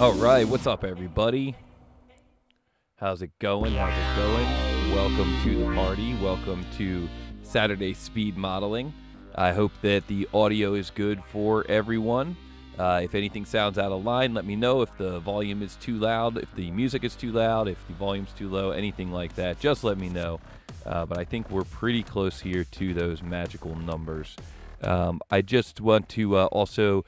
All right, what's up, everybody? How's it going? How's it going? Welcome to the party. Welcome to Saturday Speed Modeling. I hope that the audio is good for everyone. Uh, if anything sounds out of line, let me know. If the volume is too loud, if the music is too loud, if the volume's too low, anything like that, just let me know. Uh, but I think we're pretty close here to those magical numbers. Um, I just want to uh, also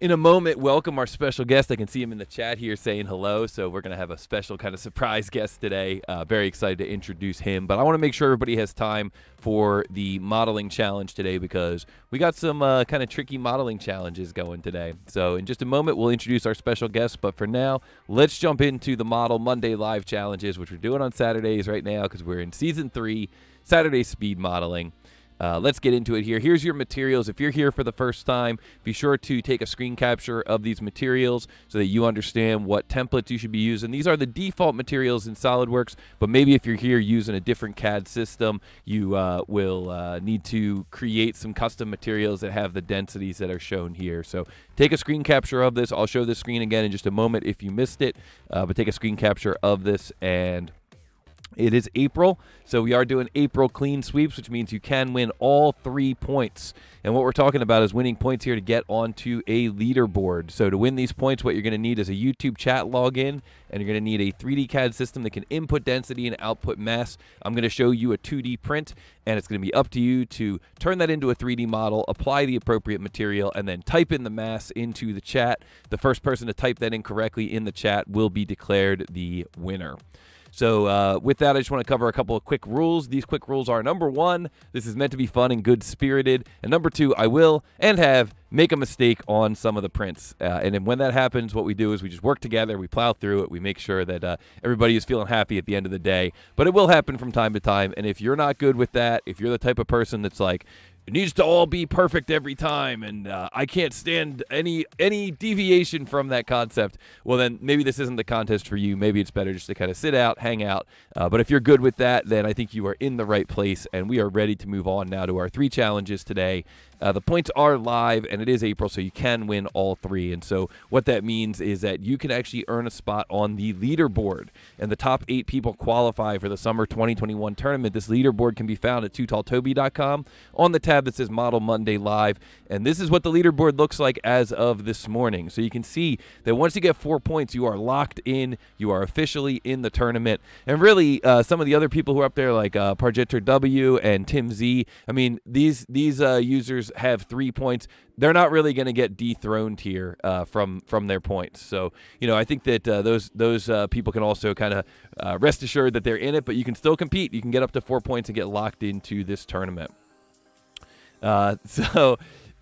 in a moment welcome our special guest. I can see him in the chat here saying hello. So we're going to have a special kind of surprise guest today. Uh, very excited to introduce him. But I want to make sure everybody has time for the modeling challenge today because we got some uh, kind of tricky modeling challenges going today. So in just a moment, we'll introduce our special guest. But for now, let's jump into the Model Monday Live challenges, which we're doing on Saturdays right now because we're in season three, Saturday speed modeling. Uh, let's get into it here. Here's your materials. If you're here for the first time, be sure to take a screen capture of these materials so that you understand what templates you should be using. These are the default materials in SolidWorks, but maybe if you're here using a different CAD system, you uh, will uh, need to create some custom materials that have the densities that are shown here. So take a screen capture of this. I'll show the screen again in just a moment if you missed it, uh, but take a screen capture of this and it is April, so we are doing April clean sweeps, which means you can win all three points. And what we're talking about is winning points here to get onto a leaderboard. So to win these points, what you're going to need is a YouTube chat login, and you're going to need a 3D CAD system that can input density and output mass. I'm going to show you a 2D print, and it's going to be up to you to turn that into a 3D model, apply the appropriate material, and then type in the mass into the chat. The first person to type that in correctly in the chat will be declared the winner. So, uh, with that, I just want to cover a couple of quick rules. These quick rules are number one, this is meant to be fun and good spirited. And number two, I will and have make a mistake on some of the prints. Uh, and then when that happens, what we do is we just work together, we plow through it, we make sure that uh, everybody is feeling happy at the end of the day. But it will happen from time to time. And if you're not good with that, if you're the type of person that's like, it needs to all be perfect every time and uh, i can't stand any any deviation from that concept. Well then maybe this isn't the contest for you. Maybe it's better just to kind of sit out hang out. Uh, but if you're good with that then i think you are in the right place and we are ready to move on now to our three challenges today. Uh, the points are live, and it is April, so you can win all three. And so, what that means is that you can actually earn a spot on the leaderboard, and the top eight people qualify for the summer 2021 tournament. This leaderboard can be found at tootalltoby.com on the tab that says Model Monday Live. And this is what the leaderboard looks like as of this morning. So, you can see that once you get four points, you are locked in, you are officially in the tournament. And really, uh, some of the other people who are up there, like uh, W and Tim Z, I mean, these, these uh, users have three points, they're not really going to get dethroned here uh, from from their points. So you know, I think that uh, those those uh, people can also kind of uh, rest assured that they're in it, but you can still compete. You can get up to four points and get locked into this tournament. Uh, so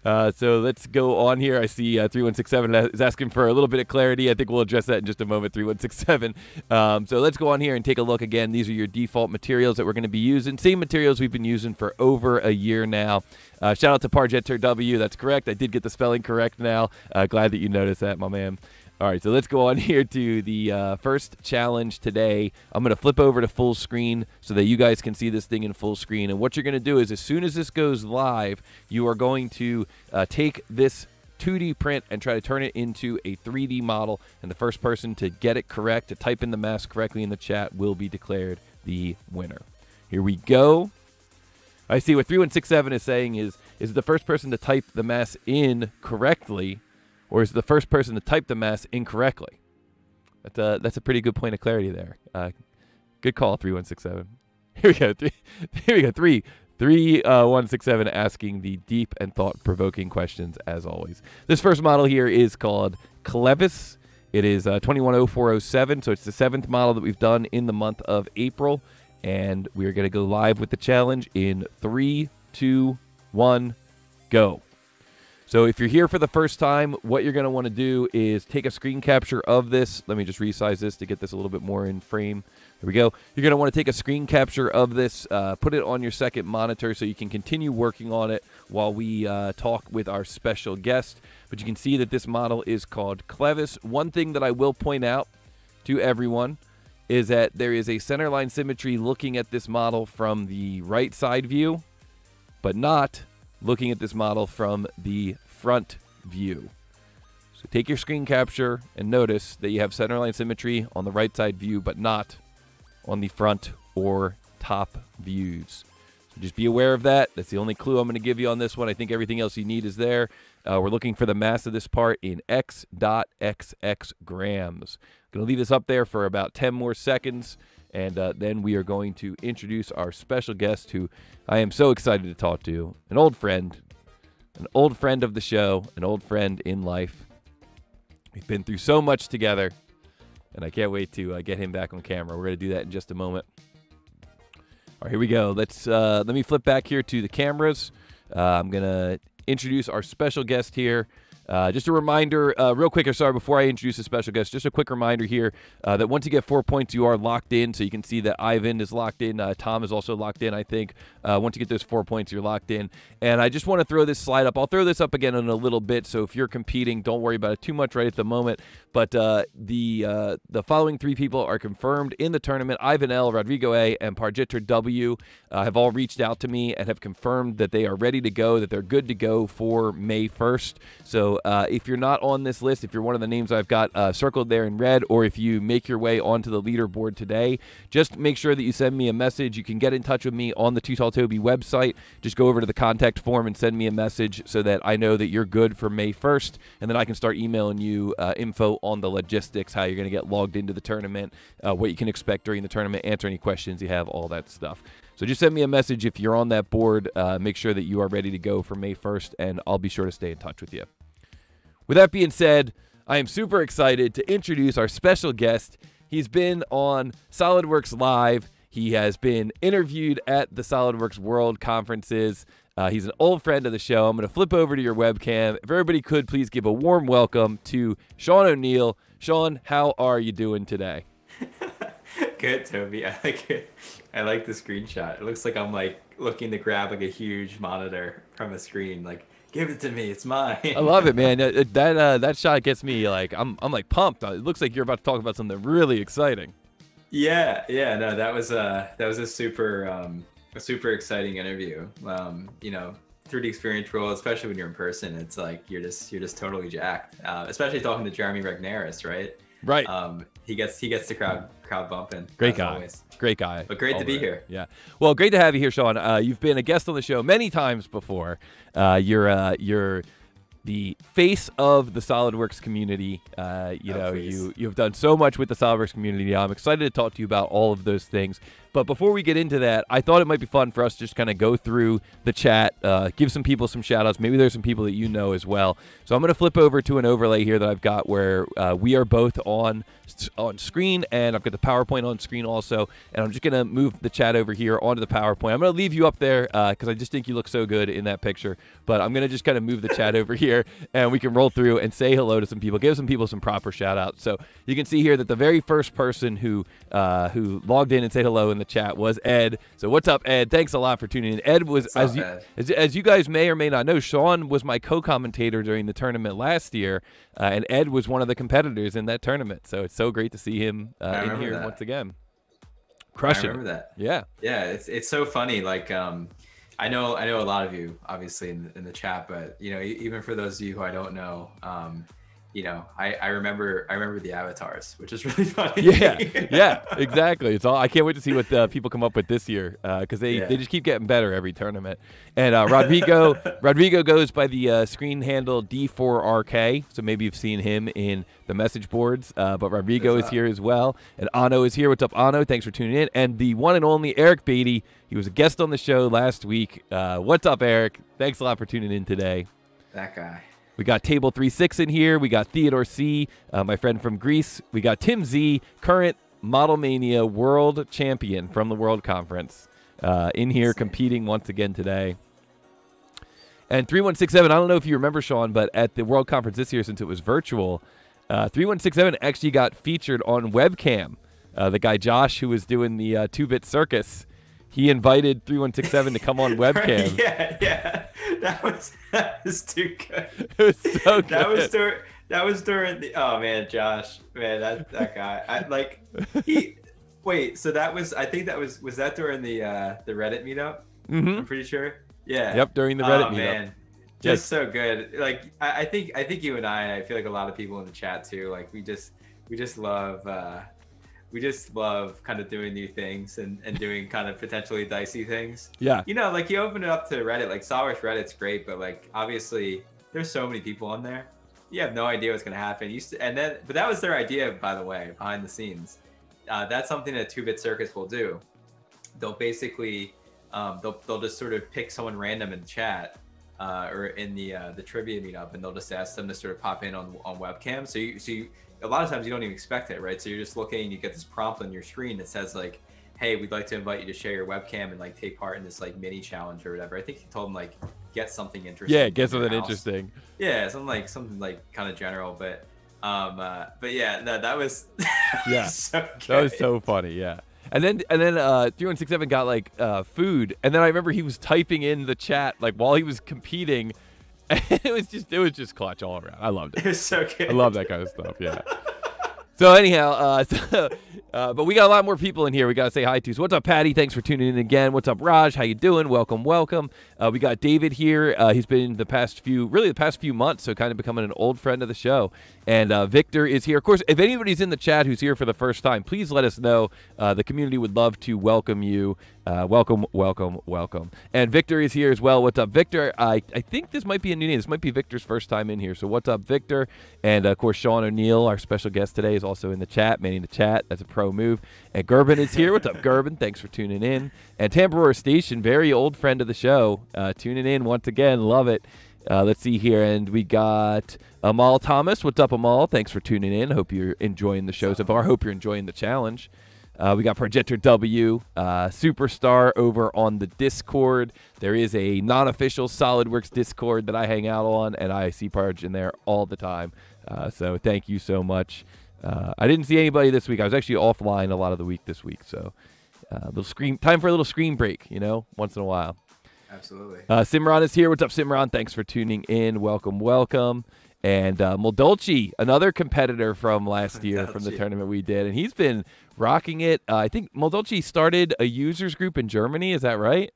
uh, so let's go on here. I see uh, 3167 is asking for a little bit of clarity. I think we'll address that in just a moment, 3167. Um, so let's go on here and take a look again. These are your default materials that we're going to be using. Same materials we've been using for over a year now. Uh, shout out to Parjetter W. That's correct. I did get the spelling correct now. Uh, glad that you noticed that, my man. All right, so let's go on here to the uh, first challenge today. I'm going to flip over to full screen so that you guys can see this thing in full screen. And what you're going to do is, as soon as this goes live, you are going to uh, take this 2D print and try to turn it into a 3D model. And the first person to get it correct, to type in the mass correctly in the chat, will be declared the winner. Here we go. I see what 3167 is saying is is the first person to type the mass in correctly or is the first person to type the mass incorrectly? That's a, that's a pretty good point of clarity there. Uh, good call, 3167. Here we go. Three, here we go. Three, three, uh, one, six, seven, asking the deep and thought-provoking questions as always. This first model here is called Clevis. It is uh, 210407, so it's the seventh model that we've done in the month of April, and we are going to go live with the challenge in three, two, one, go. So if you're here for the first time, what you're going to want to do is take a screen capture of this. Let me just resize this to get this a little bit more in frame. There we go. You're going to want to take a screen capture of this, uh, put it on your second monitor so you can continue working on it while we uh, talk with our special guest. But you can see that this model is called Clevis. One thing that I will point out to everyone is that there is a centerline symmetry looking at this model from the right side view, but not looking at this model from the front view. So take your screen capture and notice that you have centerline symmetry on the right side view, but not on the front or top views. So just be aware of that. That's the only clue I'm going to give you on this one. I think everything else you need is there. Uh, we're looking for the mass of this part in x.xx grams. I'm going to leave this up there for about 10 more seconds. And uh, then we are going to introduce our special guest, who I am so excited to talk to, an old friend, an old friend of the show, an old friend in life. We've been through so much together, and I can't wait to uh, get him back on camera. We're going to do that in just a moment. All right, here we go. Let's uh, let me flip back here to the cameras. Uh, I'm going to introduce our special guest here. Uh, just a reminder, uh, real quick, or sorry, before I introduce a special guest, just a quick reminder here uh, that once you get four points, you are locked in. So you can see that Ivan is locked in. Uh, Tom is also locked in, I think. Uh, once you get those four points, you're locked in. And I just want to throw this slide up. I'll throw this up again in a little bit. So if you're competing, don't worry about it too much right at the moment. But uh, the the following three people are confirmed in the tournament. Ivan L, Rodrigo A, and Parjitra W have all reached out to me and have confirmed that they are ready to go, that they're good to go for May 1st. So uh, if you're not on this list, if you're one of the names I've got uh, circled there in red, or if you make your way onto the leaderboard today, just make sure that you send me a message. You can get in touch with me on the Too Tall Toby website. Just go over to the contact form and send me a message so that I know that you're good for May 1st, and then I can start emailing you uh, info on the logistics, how you're going to get logged into the tournament, uh, what you can expect during the tournament, answer any questions you have, all that stuff. So just send me a message if you're on that board. Uh, make sure that you are ready to go for May 1st, and I'll be sure to stay in touch with you. With that being said, I am super excited to introduce our special guest. He's been on SolidWorks Live. He has been interviewed at the SolidWorks World conferences. Uh, he's an old friend of the show. I'm going to flip over to your webcam. If everybody could, please give a warm welcome to Sean O'Neill. Sean, how are you doing today? Good, Toby. I like it. I like the screenshot. It looks like I'm like looking to grab like a huge monitor from a screen. Like, give it to me. It's mine. I love it, man. That uh, that shot gets me like I'm I'm like pumped. It looks like you're about to talk about something really exciting. Yeah, yeah. No, that was a that was a super um, a super exciting interview. Um, you know, 3DEXPERIENCE World, especially when you're in person, it's like you're just you're just totally jacked. Uh, especially talking to Jeremy Regnerus, right? Right. Um, he gets he gets the crowd crowd bumping. Great guy. Always. Great guy. But great to be here. Yeah. Well, great to have you here, Sean. Uh, you've been a guest on the show many times before. Uh, you're uh, you're the face of the SolidWorks community. Uh, you oh, know, please. you you've done so much with the SolidWorks community. I'm excited to talk to you about all of those things. But before we get into that, I thought it might be fun for us to just kind of go through the chat, uh, give some people some shout outs. Maybe there's some people that you know as well. So I'm going to flip over to an overlay here that I've got where uh, we are both on on screen and I've got the PowerPoint on screen also. And I'm just going to move the chat over here onto the PowerPoint. I'm going to leave you up there because uh, I just think you look so good in that picture. But I'm going to just kind of move the chat over here and we can roll through and say hello to some people, give some people some proper shout outs. So you can see here that the very first person who uh, who logged in and said hello in the chat was Ed. So what's up, Ed? Thanks a lot for tuning in. Ed was What's as up, you Ed? as, as you guys may or may not know, Sean was my co-commentator during the tournament last year, uh, and Ed was one of the competitors in that tournament. So it's so great to see him uh, in here that. once again, I crushing. remember it. that. Yeah. Yeah, it's it's so funny. Like, um, I know I know a lot of you obviously in the, in the chat, but you know, even for those of you who I don't know, um, you know, I, I remember I remember the avatars, which is really funny. yeah, yeah, exactly. It's all. I can't wait to see what uh, people come up with this year because they, Yeah. they just keep getting better every tournament. And uh, Rodrigo Rodrigo goes by the uh, screen handle D4RK, so maybe you've seen him in the message boards. Uh, but Rodrigo is up? here as well, and Ano is here. What's up, Ano? Thanks for tuning in. And the one and only Eric Beatty. He was a guest on the show last week. Uh, what's up, Eric? Thanks a lot for tuning in today. that guy. We got Table Three Six in here. We got Theodore C, uh, my friend from Greece. We got Tim Z, current Model Mania World Champion from the World Conference, uh, in here competing once again today. And 3167, I don't know if you remember, Sean, but at the World Conference this year, since it was virtual, uh, 3167 actually got featured on webcam. Uh, the guy Josh, who was doing the uh, two bit circus, he invited 3167 to come on webcam. yeah, yeah. That was that was too good. It was so good. That was during that was during the oh man, Josh, man, that that guy. I like he wait, so that was I think that was was that during the uh the Reddit meetup? Mhm. I'm pretty sure. Yeah. Yep, during the Reddit oh, meetup. man. Just so good. Like I, I think I think you and I and I feel like a lot of people in the chat too, like we just we just love uh we just love kind of doing new things and, and doing kind of potentially dicey things. Yeah. You know, like you open it up to Reddit, like Sawrush Reddit's great, but like obviously there's so many people on there. You have no idea what's gonna happen. You st- and then, but that was their idea, by the way, behind the scenes. Uh, that's something that Two Bit Circus will do. They'll basically, um, they'll they'll just sort of pick someone random in chat. Uh, or in the uh, the trivia meetup, and they'll just ask them to sort of pop in on on webcam. So you so you, a lot of times you don't even expect it, right? So you're just looking, you get this prompt on your screen that says like, "Hey, we'd like to invite you to share your webcam and like take part in this like mini challenge or whatever." I think he told them like, "Get something interesting." Yeah, get something interesting. Yeah, something like something like kind of general, but um, uh, but yeah, no, that was Yeah, so That was so funny, yeah. And then and then uh 3167 got like uh food and then I remember he was typing in the chat like while he was competing it was just it was just clutch all around. I loved It it. was so good. I love that kind of stuff, yeah. So anyhow, uh, so, uh, but we got a lot more people in here. We got to say hi to. So what's up, Patty? Thanks for tuning in again. What's up, Raj? How you doing? Welcome, welcome. Uh, we got David here. Uh, he's been the past few, really the past few months, so kind of becoming an old friend of the show. And uh, Victor is here. Of course, if anybody's in the chat who's here for the first time, please let us know. Uh, the community would love to welcome you. Uh, welcome, welcome, welcome. And Victor is here as well. What's up, Victor? I, I think this might be a new name. This might be Victor's first time in here. So what's up, Victor? And of course, Sean O'Neill, our special guest today, is also in the chat, manning the chat. That's a pro move. And Gerben is here. What's up, Gerben? Thanks for tuning in. And Tampa Station, very old friend of the show, uh, tuning in once again. Love it. Uh, let's see here, and we got Amal Thomas. What's up, Amal? Thanks for tuning in. Hope you're enjoying the show so far. Hope you're enjoying the challenge. Uh, we got Projector W, uh, Superstar over on the Discord. There is a non official SolidWorks Discord that I hang out on, and I see Parge in there all the time. Uh, so thank you so much. Uh, I didn't see anybody this week. I was actually offline a lot of the week this week. So uh, little screen time for a little screen break, you know, once in a while. Absolutely. Uh, Simran is here. What's up, Simran? Thanks for tuning in. Welcome, welcome. And uh, Moldolci, another competitor from last year from the tournament we did, and he's been rocking it. Uh, I think Moldolci started a users group in Germany. Is that right?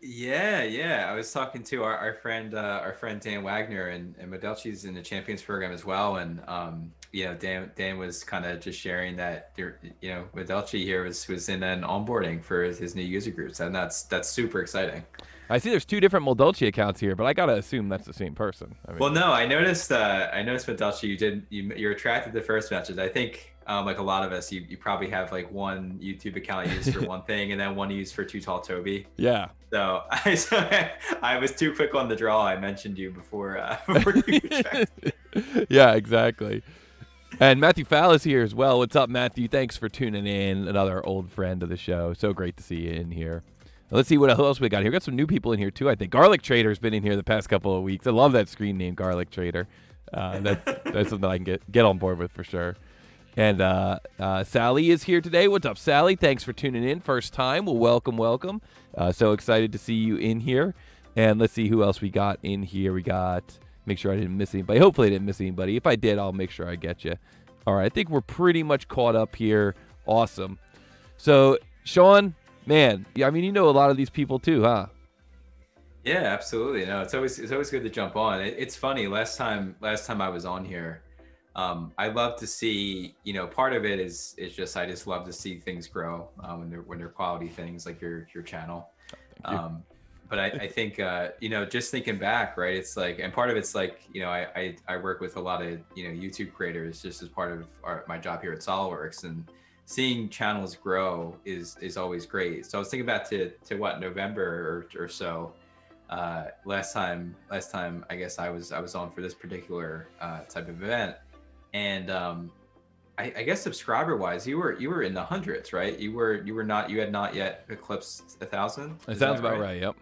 Yeah, yeah. I was talking to our, our friend uh, our friend Dan Wagner and, and Modelchi's in the champions program as well. And um, you know, Dan Dan was kind of just sharing that you know, Modelchi here was was in an onboarding for his, his new user groups, and that's that's super exciting. I see there's two different Moldolci accounts here, but I gotta assume that's the same person. I mean, Well, no, I noticed. Uh, I noticed Modelchi, you did. You, you're attracted to first matches. I think, um, like a lot of us, you, you probably have like one YouTube account used for one thing, and then one used for Too Tall Toby. yeah, So I, so I was too quick on the draw. I mentioned you before. Uh, before you yeah, exactly. And Matthew Fowl is here as well. What's up, Matthew? Thanks for tuning in. Another old friend of the show. So great to see you in here. Let's see what else we got here. We got some new people in here too. I think Garlic Trader's been in here the past couple of weeks. I love that screen name, Garlic Trader. Uh, that's that's something I can get get on board with for sure. And uh, uh, Sally is here today. What's up, Sally? Thanks for tuning in. First time. Well, welcome, welcome. Uh, so excited to see you in here. And let's see who else we got in here. We got, make sure I didn't miss anybody. Hopefully, I didn't miss anybody. If I did, I'll make sure I get you. All right. I think we're pretty much caught up here. Awesome. So, Sean, man, yeah, I mean, you know a lot of these people too, huh? Yeah, absolutely. No, it's always it's always good to jump on. It, it's funny. Last time last time I was on here, um, I love to see. You know, part of it is is just I just love to see things grow um, when they're when they're quality things like your your channel. you. Um, but I, I think uh, you know just thinking back, right? It's like, and part of it's like you know I I, I work with a lot of you know YouTube creators just as part of our, my job here at SolidWorks and seeing channels grow is is always great. So I was thinking back to to what November or, or so uh, last time last time I guess I was I was on for this particular uh, type of event, and um, I, I guess subscriber wise you were you were in the hundreds, right? You were you were not you had not yet eclipsed a thousand. It sounds about right. Yep.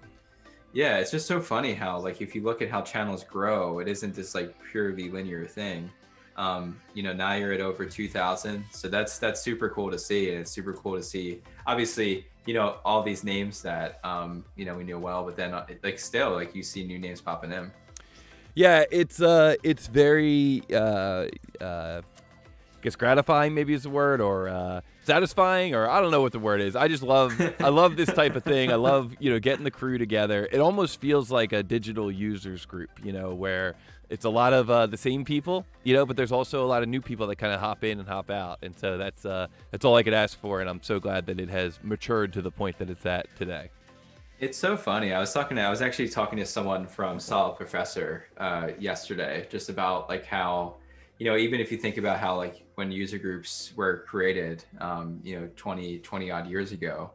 Yeah, it's just so funny how like if you look at how channels grow, it isn't this like purely linear thing. Um, you know, now you're at over 2000. So that's that's super cool to see and it's super cool to see obviously, you know, all these names that um, you know, we knew well, but then uh, like still like you see new names popping in. Yeah, it's uh, it's very uh, uh, I guess gratifying maybe is the word, or uh, satisfying, or I don't know what the word is. I just love I love this type of thing. I love you know getting the crew together. It almost feels like a digital users group, you know, where it's a lot of uh, the same people, you know, but there's also a lot of new people that kind of hop in and hop out, and so that's uh, that's all I could ask for, and I'm so glad that it has matured to the point that it's at today. It's so funny. I was talking to, I was actually talking to someone from Solid Professor uh, yesterday, just about like how, you know, even if you think about how like when user groups were created, um, you know, 20, 20 odd years ago,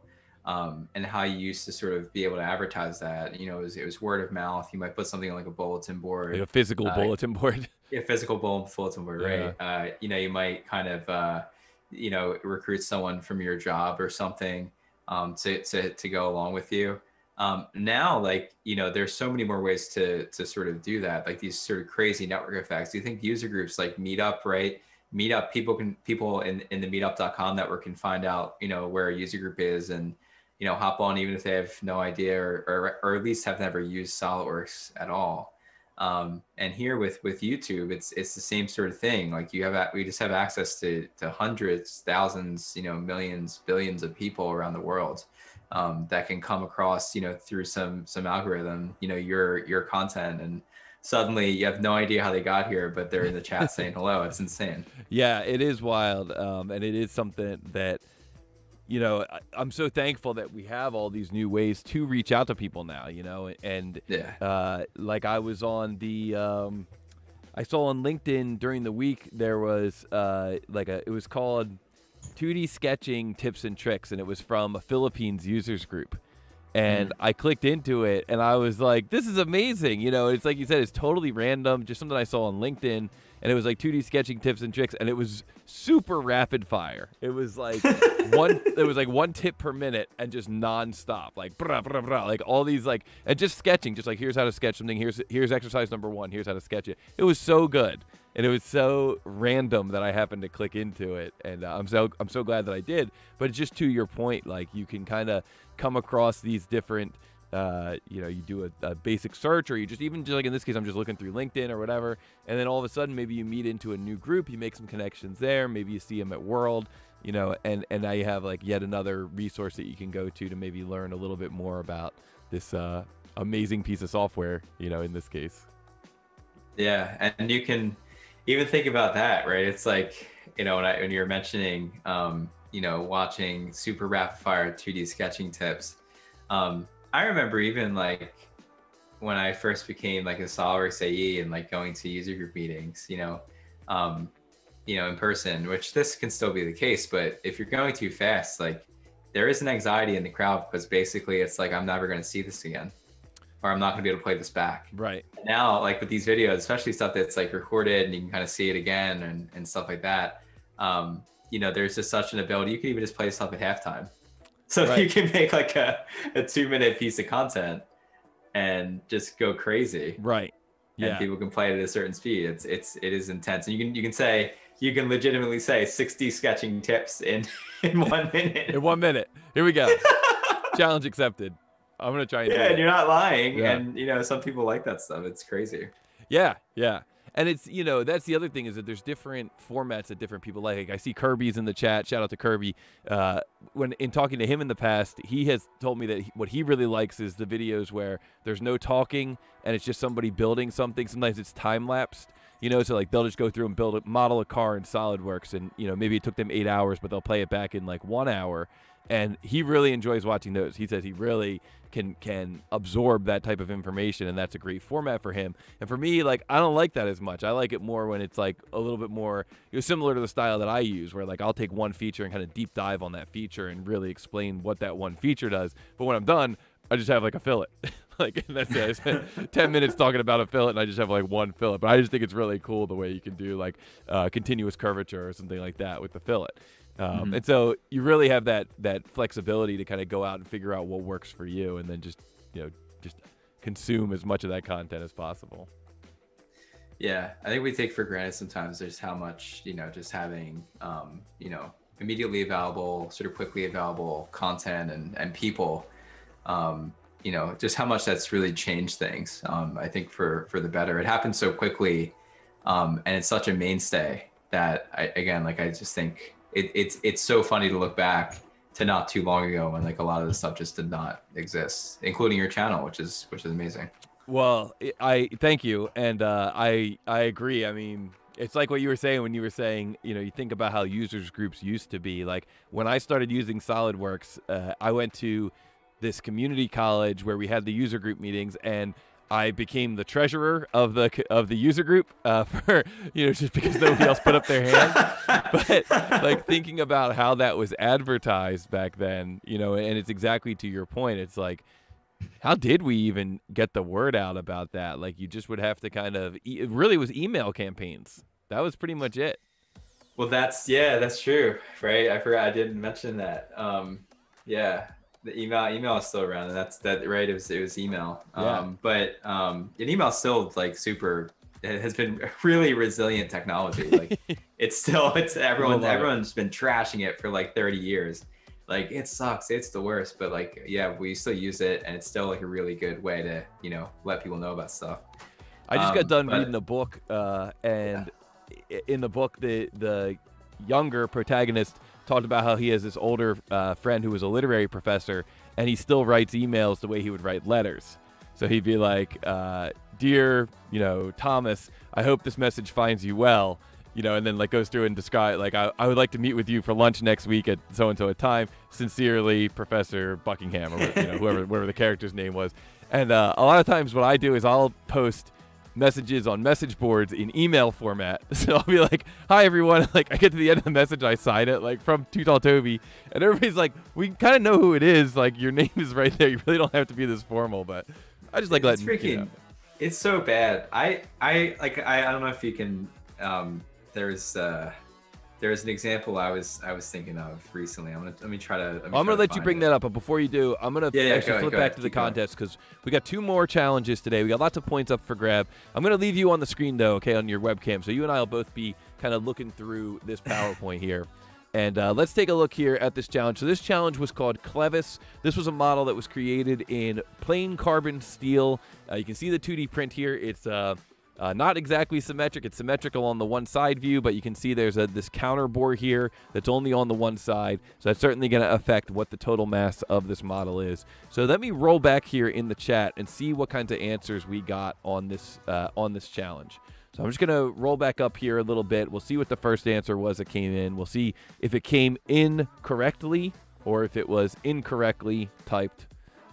um, and how you used to sort of be able to advertise that, you know, it was, it was word of mouth. You might put something on like a bulletin board, Like a physical Uh, bulletin board. a physical bull- bulletin board, right? Uh, you know, you might kind of, uh, you know, recruit someone from your job or something um, to, to, to go along with you. Um, now, like, you know, there's so many more ways to, to sort of do that, like these sort of crazy network effects. Do you think user groups like Meetup, right? Meetup, people can, people in, in the meetup.com network can find out, you know, where a user group is and, you know, hop on even if they have no idea or, or, or at least have never used SolidWorks at all. Um, and here with with YouTube, it's it's the same sort of thing. Like you have we just have access to to hundreds, thousands, you know, millions, billions of people around the world um, that can come across, you know, through some some algorithm, you know, your your content, and suddenly you have no idea how they got here, but they're in the chat saying hello. It's insane. Yeah, it is wild, um, and it is something that you know I, I'm so thankful that we have all these new ways to reach out to people now. You know, and Yeah. uh, like I was on the. Um, I saw on LinkedIn during the week there was uh, like a it was called 2D sketching tips and tricks and it was from a Philippines users group. And I clicked into it and I was like, this is amazing. You know, it's like you said, it's totally random, just something I saw on LinkedIn. And it was like 2D sketching tips and tricks. And it was super rapid fire. It was like one, it was like one tip per minute and just nonstop, like, brah, brah, brah, like all these, like, and just sketching, just like, here's how to sketch something. Here's, here's exercise number one. Here's how to sketch it. It was so good and it was so random that I happened to click into it, and uh, I'm so I'm so glad that I did. But just to your point, like you can kind of come across these different, uh, you know, you do a, a basic search, or you just even just like in this case, I'm just looking through LinkedIn or whatever, and then all of a sudden maybe you meet into a new group, you make some connections there, maybe you see them at World, you know, and and now you have like yet another resource that you can go to to maybe learn a little bit more about this uh, amazing piece of software, you know, in this case. Yeah, and you can even think about that, right? It's like you know when I when you're mentioning, um, you know, watching super rapid fire 2D sketching tips. Um, I remember even like when I first became like a solver AE and like going to user group meetings, you know, um, you know, in person, which this can still be the case, but if you're going too fast, like there is an anxiety in the crowd because basically it's like I'm never going to see this again, or I'm not going to be able to play this back Right. now like with these videos especially stuff that's like recorded and you can kind of see it again and, and stuff like that um you know there's just such an ability you can even just play stuff at halftime so Right. you can make like a, a two minute piece of content and just go crazy Right. and Yeah. people can play it at a certain speed. It's it's it is intense, and you can you can say you can legitimately say 60 sketching tips in in one minute. In one minute. Here we go. Challenge accepted. I'm gonna try and yeah, and you're not lying, Yeah. and you know some people like that stuff. It's crazy. Yeah, yeah. And it's you know that's the other thing is that there's different formats that different people like. I see Kirby's in the chat. Shout out to Kirby. Uh, when in talking to him in the past, he has told me that he, what he really likes is the videos where there's no talking and it's just somebody building something. Sometimes it's time lapsed. You know, so like they'll just go through and build a model a car in SolidWorks, and you know maybe it took them eight hours, but they'll play it back in like one hour. And he really enjoys watching those. He says he really can can absorb that type of information, and that's a great format for him. And for me, like I don't like that as much. I like it more when it's like a little bit more you know, similar to the style that I use, where like I'll take one feature and kind of deep dive on that feature and really explain what that one feature does. But when I'm done, I just have like a fillet. like and that's it. I spent ten minutes talking about a fillet, and I just have like one fillet. But I just think it's really cool the way you can do like uh, continuous curvature or something like that with the fillet. Um, Mhm. And so you really have that that flexibility to kind of go out and figure out what works for you, and then just you know just consume as much of that content as possible. Yeah, I think we take for granted sometimes there's how much, you know, just having, um, you know, immediately available, sort of quickly available content and, and people, um, you know, just how much that's really changed things. Um, I think for, for the better, it happened so quickly. Um, and it's such a mainstay that I, again, like, I just think it, it's, it's so funny to look back to not too long ago when like a lot of this stuff just did not exist, including your channel, which is, which is amazing. Well, I- thank you, and uh, I I agree. I mean, it's like what you were saying when you were saying, you know, you think about how users groups used to be. Like when I started using SolidWorks, uh, I went to this community college where we had the user group meetings, and I became the treasurer of the of the user group uh, for you know just because nobody else put up their hand. But like thinking about how that was advertised back then, you know, and it's exactly to your point. It's like how did we even get the word out about that? Like you just would have to kind of e- it really was email campaigns. That was pretty much it. Well, that's yeah, that's true, right? I forgot I didn't mention that. Um, yeah, the email email is still around, and that's that right. It was it was email. Yeah. Um, but um, an email still like super. It has been really resilient technology. Like it's still it's everyone love it. everyone's been trashing it for like 30 years. Like it sucks. It's the worst. But like yeah, we still use it, and it's still like a really good way to you know let people know about stuff. I just got Um, done but- reading a book, uh, and i in the book, the the younger protagonist talked about how he has this older uh, friend who was a literary professor, and he still writes emails the way he would write letters. So he'd be like, uh, "Dear, you know, Thomas, I hope this message finds you well." You know, and then like goes through and describe like I, I would like to meet with you for lunch next week at so and so a time. Sincerely, Professor Buckingham, or you know whoever whatever the character's name was. And uh, a lot of times, what I do is I'll post messages on message boards in email format. So I'll be like, "Hi everyone!" Like I get to the end of the message, I sign it like from Too Tall Toby, and everybody's like, "We kind of know who it is. Like your name is right there. You really don't have to be this formal." But I just like it's letting freaking you know. it's so bad i i like I, I don't know if you can um there's uh there's an example i was i was thinking of recently i'm gonna let me try to I'm try gonna to let you bring it. that up, but before you do, I'm gonna Yeah, yeah, actually go flip go back ahead, to the contest because we got two more challenges today. We got lots of points up for grab. I'm gonna leave you on the screen though, okay, on your webcam, so you and I will both be kind of looking through this PowerPoint here. And uh, let's take a look here at this challenge. So this challenge was called Clevis. This was a model that was created in plain carbon steel. Uh, you can see the 2D print here. It's uh, uh, not exactly symmetric. It's symmetrical on the one side view, but you can see there's a, this counter bore here that's only on the one side. So that's certainly going to affect what the total mass of this model is. So let me roll back here in the chat and see what kinds of answers we got on this uh, on this challenge. So I'm just going to roll back up here a little bit. We'll see what the first answer was that came in. We'll see if it came in correctly or if it was incorrectly typed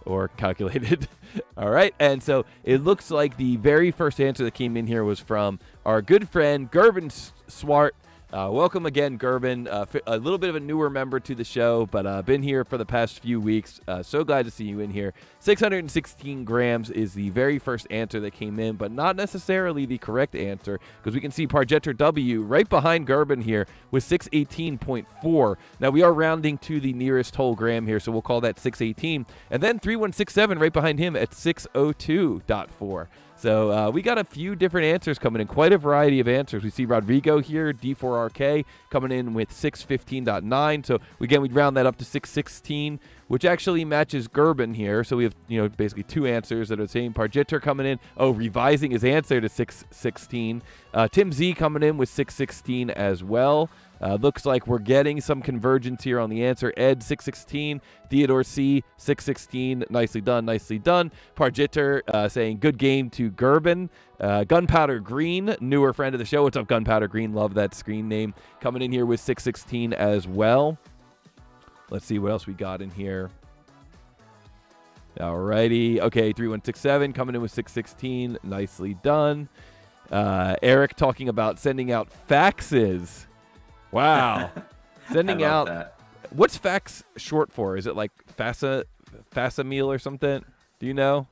or calculated. All right. And so it looks like the very first answer that came in here was from our good friend Gerben Swart. Uh, welcome again, Gerben. Uh, a little bit of a newer member to the show, but uh, been here for the past few weeks. Uh, so glad to see you in here. 616 grams is the very first answer that came in, but not necessarily the correct answer because we can see Parjetter W right behind Gerben here with 618.4. Now we are rounding to the nearest whole gram here, so we'll call that 618. And then 3167 right behind him at 602.4. So uh, we got a few different answers coming in, quite a variety of answers. We see Rodrigo here, D4RK, coming in with 615.9. So again, we'd round that up to 616, which actually matches Gerben here. So we have, you know, basically two answers that are the same. Parjitter coming in, oh, revising his answer to 616. Uh, Tim Z coming in with 616 as well. Uh, looks like we're getting some convergence here on the answer. Ed 616, Theodore C 616. Nicely done, nicely done. Parjitter uh, saying good game to Gerben. Uh, Gunpowder Green, newer friend of the show. What's up, Gunpowder Green? Love that screen name. Coming in here with 616 as well. Let's see what else we got in here. Alrighty. Okay, 3167 coming in with 616. Nicely done. Uh, Eric talking about sending out faxes. Wow. Sending out. That. What's fax short for? Is it like FASA, FASA meal or something? Do you know?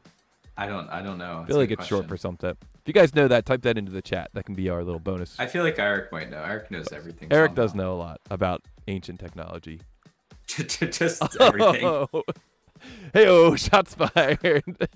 I don't. I don't know. I feel like it's short for something. If you guys know that, type that into the chat. That can be our little bonus. I feel like Eric might know. Eric knows everything. Eric somehow. does know a lot about ancient technology. Just everything. hey, oh, shots fired.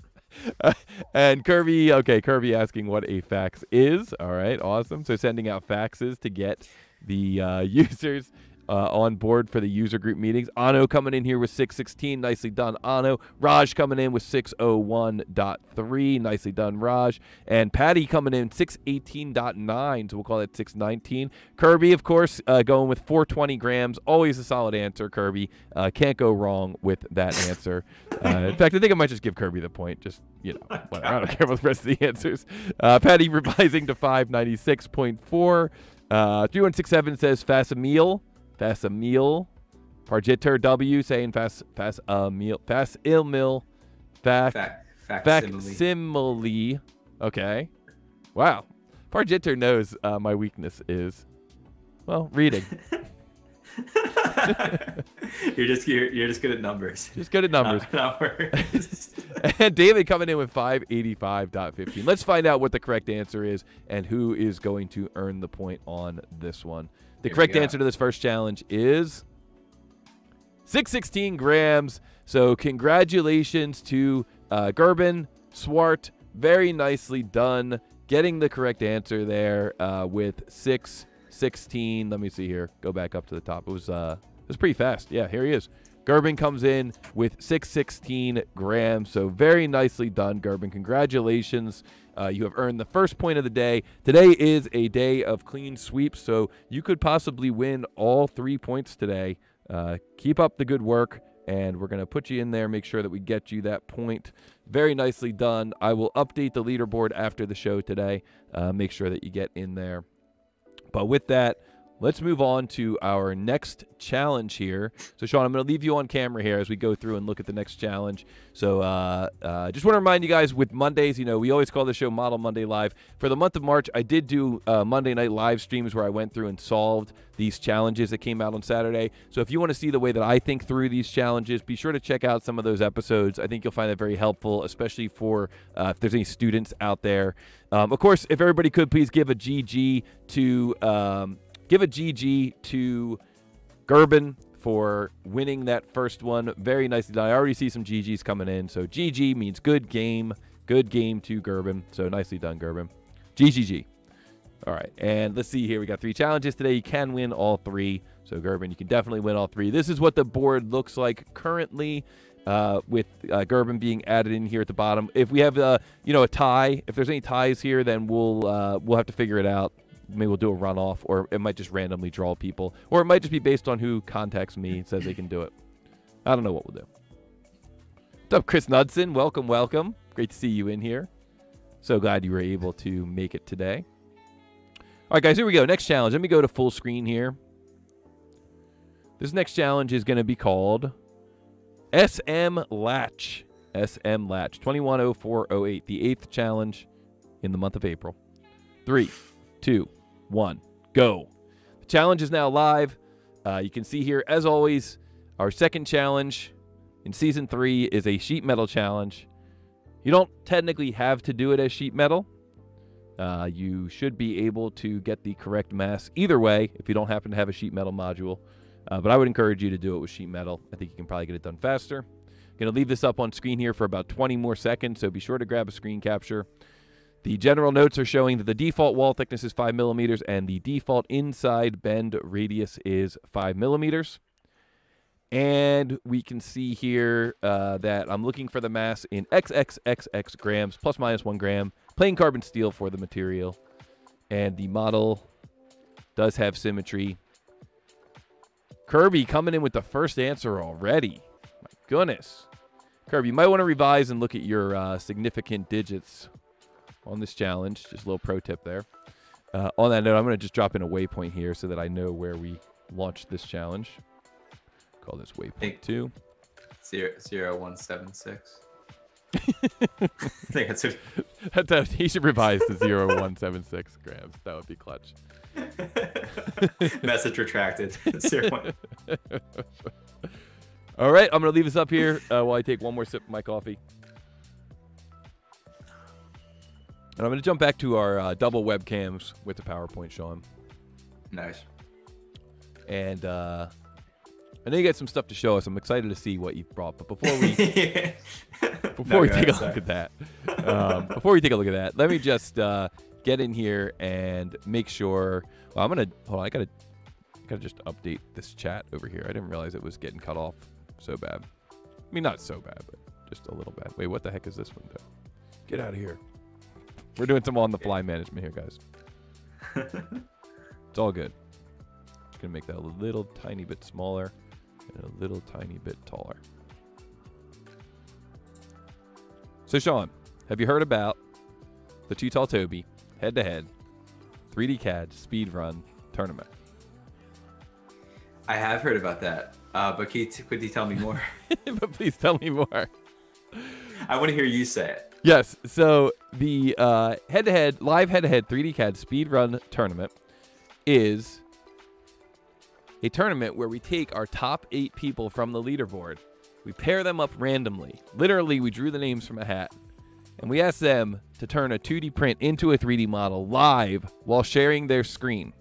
and Kirby, okay, Kirby asking what a fax is. All right, awesome. So sending out faxes to get the uh, users uh, on board for the user group meetings. Ano coming in here with 616. Nicely done, Ano. Raj coming in with 601.3. Nicely done, Raj. And Patty coming in 618.9. So we'll call that 619. Kirby, of course, uh, going with 420 grams. Always a solid answer, Kirby. Uh, can't go wrong with that answer. Uh, in fact, I think I might just give Kirby the point. Just, you know, whatever. I don't care about the rest of the answers. Uh, Patty revising to 596.4. Uh, 3167 says Fasamil. Fasamil. Parjitter W saying fast fast meal fast ill mill fac Fac- facsimile. facsimile. Okay. Wow. Parjitter knows uh, my weakness is well reading. you're just you're, you're just good at numbers. Just good at numbers. Not, not and David coming in with 585.15. Let's find out what the correct answer is and who is going to earn the point on this one. The Here correct answer to this first challenge is 616 grams. So congratulations to uh, Gerben, Swart. Very nicely done. Getting the correct answer there uh, with 616. Let me see here. Go back up to the top. It was uh, it was pretty fast. Yeah, here he is. Gerben comes in with 616 grams. So very nicely done, Gerben. Congratulations. Uh, you have earned the first point of the day. Today is a day of clean sweeps, so you could possibly win all three points today. Uh, keep up the good work, and we're going to put you in there, make sure that we get you that point. Very nicely done. I will update the leaderboard after the show today. Uh, make sure that you get in there. But with that, let's move on to our next challenge here. So, Sean, I'm going to leave you on camera here as we go through and look at the next challenge. So, uh, uh, just want to remind you guys with Mondays, you know, we always call the show Model Monday Live. For the month of March, I did do uh, Monday night live streams where I went through and solved these challenges that came out on Saturday. So, if you want to see the way that I think through these challenges, be sure to check out some of those episodes. I think you'll find that very helpful, especially for uh, if there's any students out there. Um, of course, if everybody could please give a GG to. Um, give a GG to Gerben for winning that first one. Very nicely done. I already see some GGs coming in. So GG means good game. Good game to Gerben. So nicely done, Gerben. GGG. All right. And let's see here. We got three challenges today. You can win all three. So Gerben, you can definitely win all three. This is what the board looks like currently. Uh, with uh, Gerben being added in here at the bottom. If we have, uh, you know, a tie, if there's any ties here, then we'll uh, we'll have to figure it out maybe we'll do a runoff, or it might just randomly draw people, or it might just be based on who contacts me and says they can do it. I don't know what we'll do. What's up, Chris Knudsen? Welcome, welcome. Great to see you in here. So glad you were able to make it today. All right, guys, here we go. Next challenge. Let me go to full screen here. This next challenge is going to be called SM Latch. SM Latch 210408, the eighth challenge in the month of April. Three, two, one, go. The challenge is now live. Uh, you can see here, as always, our second challenge in season three is a sheet metal challenge. You don't technically have to do it as sheet metal. Uh, you should be able to get the correct mass either way if you don't happen to have a sheet metal module. Uh, but I would encourage you to do it with sheet metal. I think you can probably get it done faster. Going to leave this up on screen here for about 20 more seconds, so be sure to grab a screen capture. The general notes are showing that the default wall thickness is 5 millimeters and the default inside bend radius is 5 millimeters. And we can see here uh, that I'm looking for the mass in XXXX grams, plus minus 1 gram, plain carbon steel for the material. And the model does have symmetry. Kirby coming in with the first answer already. My goodness. Kirby, you might want to revise and look at your uh, significant digits on this challenge. Just a little pro tip there. Uh, on that note, I'm going to just drop in a waypoint here so that I know where we launched this challenge. Call this waypoint two. Zero zero one seven six. I think that's that's a, he should revise to zero one seven six grams. That would be clutch. Message retracted. Zero one. All right, I'm gonna leave this up here uh, while I take one more sip of my coffee. And I'm going to jump back to our uh, double webcams with the PowerPoint, Sean. Nice. And uh, I know you got some stuff to show us. I'm excited to see what you've brought. But before we before No, we take ahead, a look at that, um, before we take a look at that, let me just uh, get in here and make sure. Well, I'm gonna hold on. I gotta gotta just update this chat over here. I didn't realize it was getting cut off so bad. I mean, not so bad, but just a little bad. Wait, what the heck is this window? Get out of here. We're doing some on the fly management here, guys. It's all good. Just gonna make that a little tiny bit smaller and a little tiny bit taller. So, Sean, have you heard about the Too Tall Toby head to head 3D CAD speed run tournament? I have heard about that, uh, but can you, could you tell me more? but please tell me more. I want to hear you say it. Yes. So the uh, head-to-head live head-to-head 3D CAD speed run tournament is a tournament where we take our top eight people from the leaderboard, we pair them up randomly. Literally, we drew the names from a hat, and we ask them to turn a 2D print into a 3D model live while sharing their screen.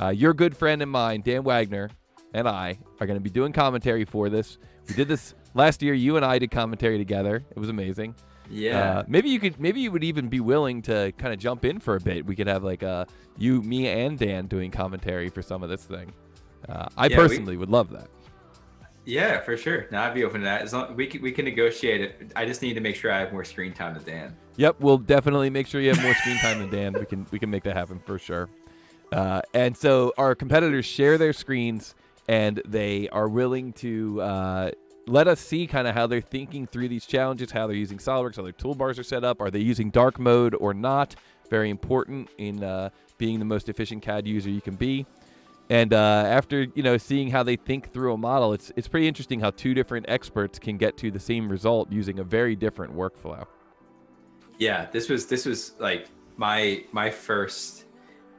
Uh, your good friend and mine, Dan Wagner, and I are going to be doing commentary for this. We did this last year. You and I did commentary together. It was amazing. Yeah. Uh, maybe you could. Maybe you would even be willing to kind of jump in for a bit. We could have like uh, you, me, and Dan doing commentary for some of this thing. Uh, I Yeah, we- personally would love that. yeah, for sure. Now I'd be open to that. As long we can, we can negotiate it. I just need to make sure I have more screen time than Dan. Yep, we'll definitely make sure you have more screen time than Dan. We can we can make that happen for sure. Uh, and so our competitors share their screens, and they are willing to uh, let us see kind of how they're thinking through these challenges, how they're using SolidWorks, how their toolbars are set up, are they using dark mode or not? Very important in uh, being the most efficient CAD user you can be. And uh, after you know seeing how they think through a model, it's it's pretty interesting how two different experts can get to the same result using a very different workflow. Yeah, this was this was like my my first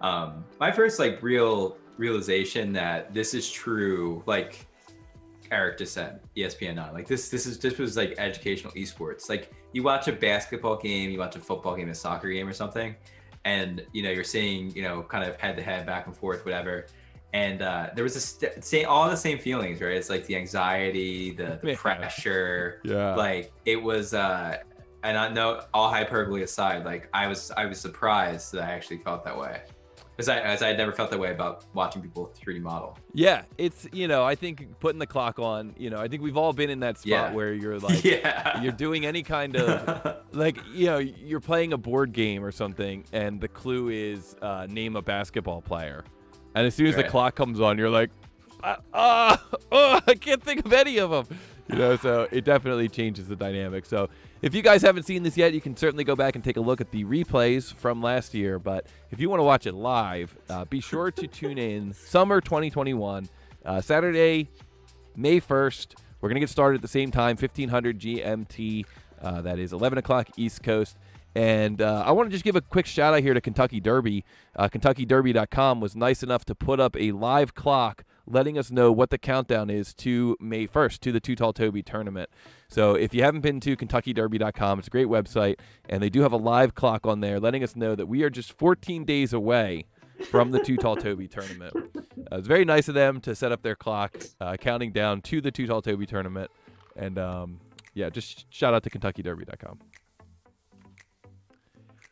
um my first like real realization that this is true like Eric just said ESPN 9 like this this is this was like educational esports like you watch a basketball game you watch a football game a soccer game or something and you know you're seeing you know kind of head to head back and forth whatever and uh, there was a st- say all the same feelings right it's like the anxiety the, the Yeah. pressure Yeah. like it was uh and I know all hyperbole aside, like I was I was surprised that I actually felt that way. Because I as I had never felt that way about watching people 3D model. Yeah, it's you know I think putting the clock on. You know I think we've all been in that spot Yeah. where you're like yeah. you're doing any kind of like you know you're playing a board game or something, and the clue is uh, name a basketball player, and as soon as the clock comes on, you're like, ah, ah, oh, I can't think of any of them. You know, so it definitely changes the dynamic. So if you guys haven't seen this yet, you can certainly go back and take a look at the replays from last year. But if you want to watch it live, uh, be sure to tune in summer 2021, uh, Saturday, May 1st. We're going to get started at the same time, 1500 GMT. Uh, that is 11 o'clock East Coast. And uh, I want to just give a quick shout out here to Kentucky Derby. Uh, KentuckyDerby.com was nice enough to put up a live clock letting us know what the countdown is to May 1st, to the Too Tall Toby tournament. So if you haven't been to KentuckyDerby.com, it's a great website. And they do have a live clock on there letting us know that we are just 14 days away from the Too Tall Toby tournament. Uh, it's very nice of them to set up their clock, uh, counting down to the Too Tall Toby tournament. And um, yeah, just shout out to KentuckyDerby.com.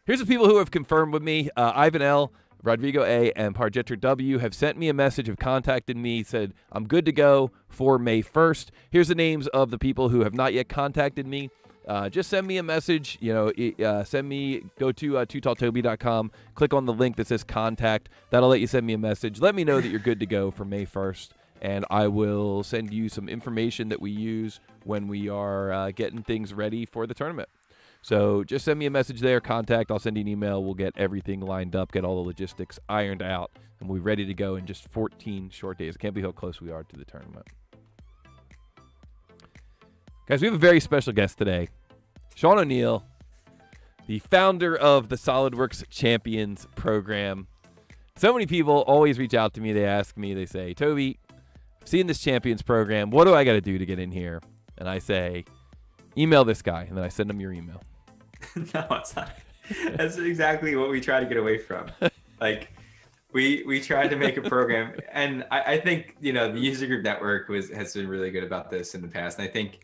Here's the people who have confirmed with me: uh, Ivan L. Rodrigo A. and Parjetter W have sent me a message, have contacted me, said I'm good to go for May 1st. Here's the names of the people who have not yet contacted me. Uh, just send me a message. You know, uh, send me, go to uh, click on the link that says contact. That'll let you send me a message. Let me know that you're good to go for May 1st, and I will send you some information that we use when we are uh, getting things ready for the tournament. So just send me a message there, contact. I'll send you an email. We'll get everything lined up, get all the logistics ironed out, and we'll be ready to go in just 14 short days. Can't believe how close we are to the tournament. Guys, we have a very special guest today. Sean O'Neill, the founder of the SolidWorks Champions program. So many people always reach out to me. They ask me, they say, Toby, I've seen this Champions program. What do I got to do to get in here? And I say, email this guy. And then I send him your email. no, it's not. That's exactly what we try to get away from. Like, we we tried to make a program, and I, I, think you know the user group network was has been really good about this in the past. And I think,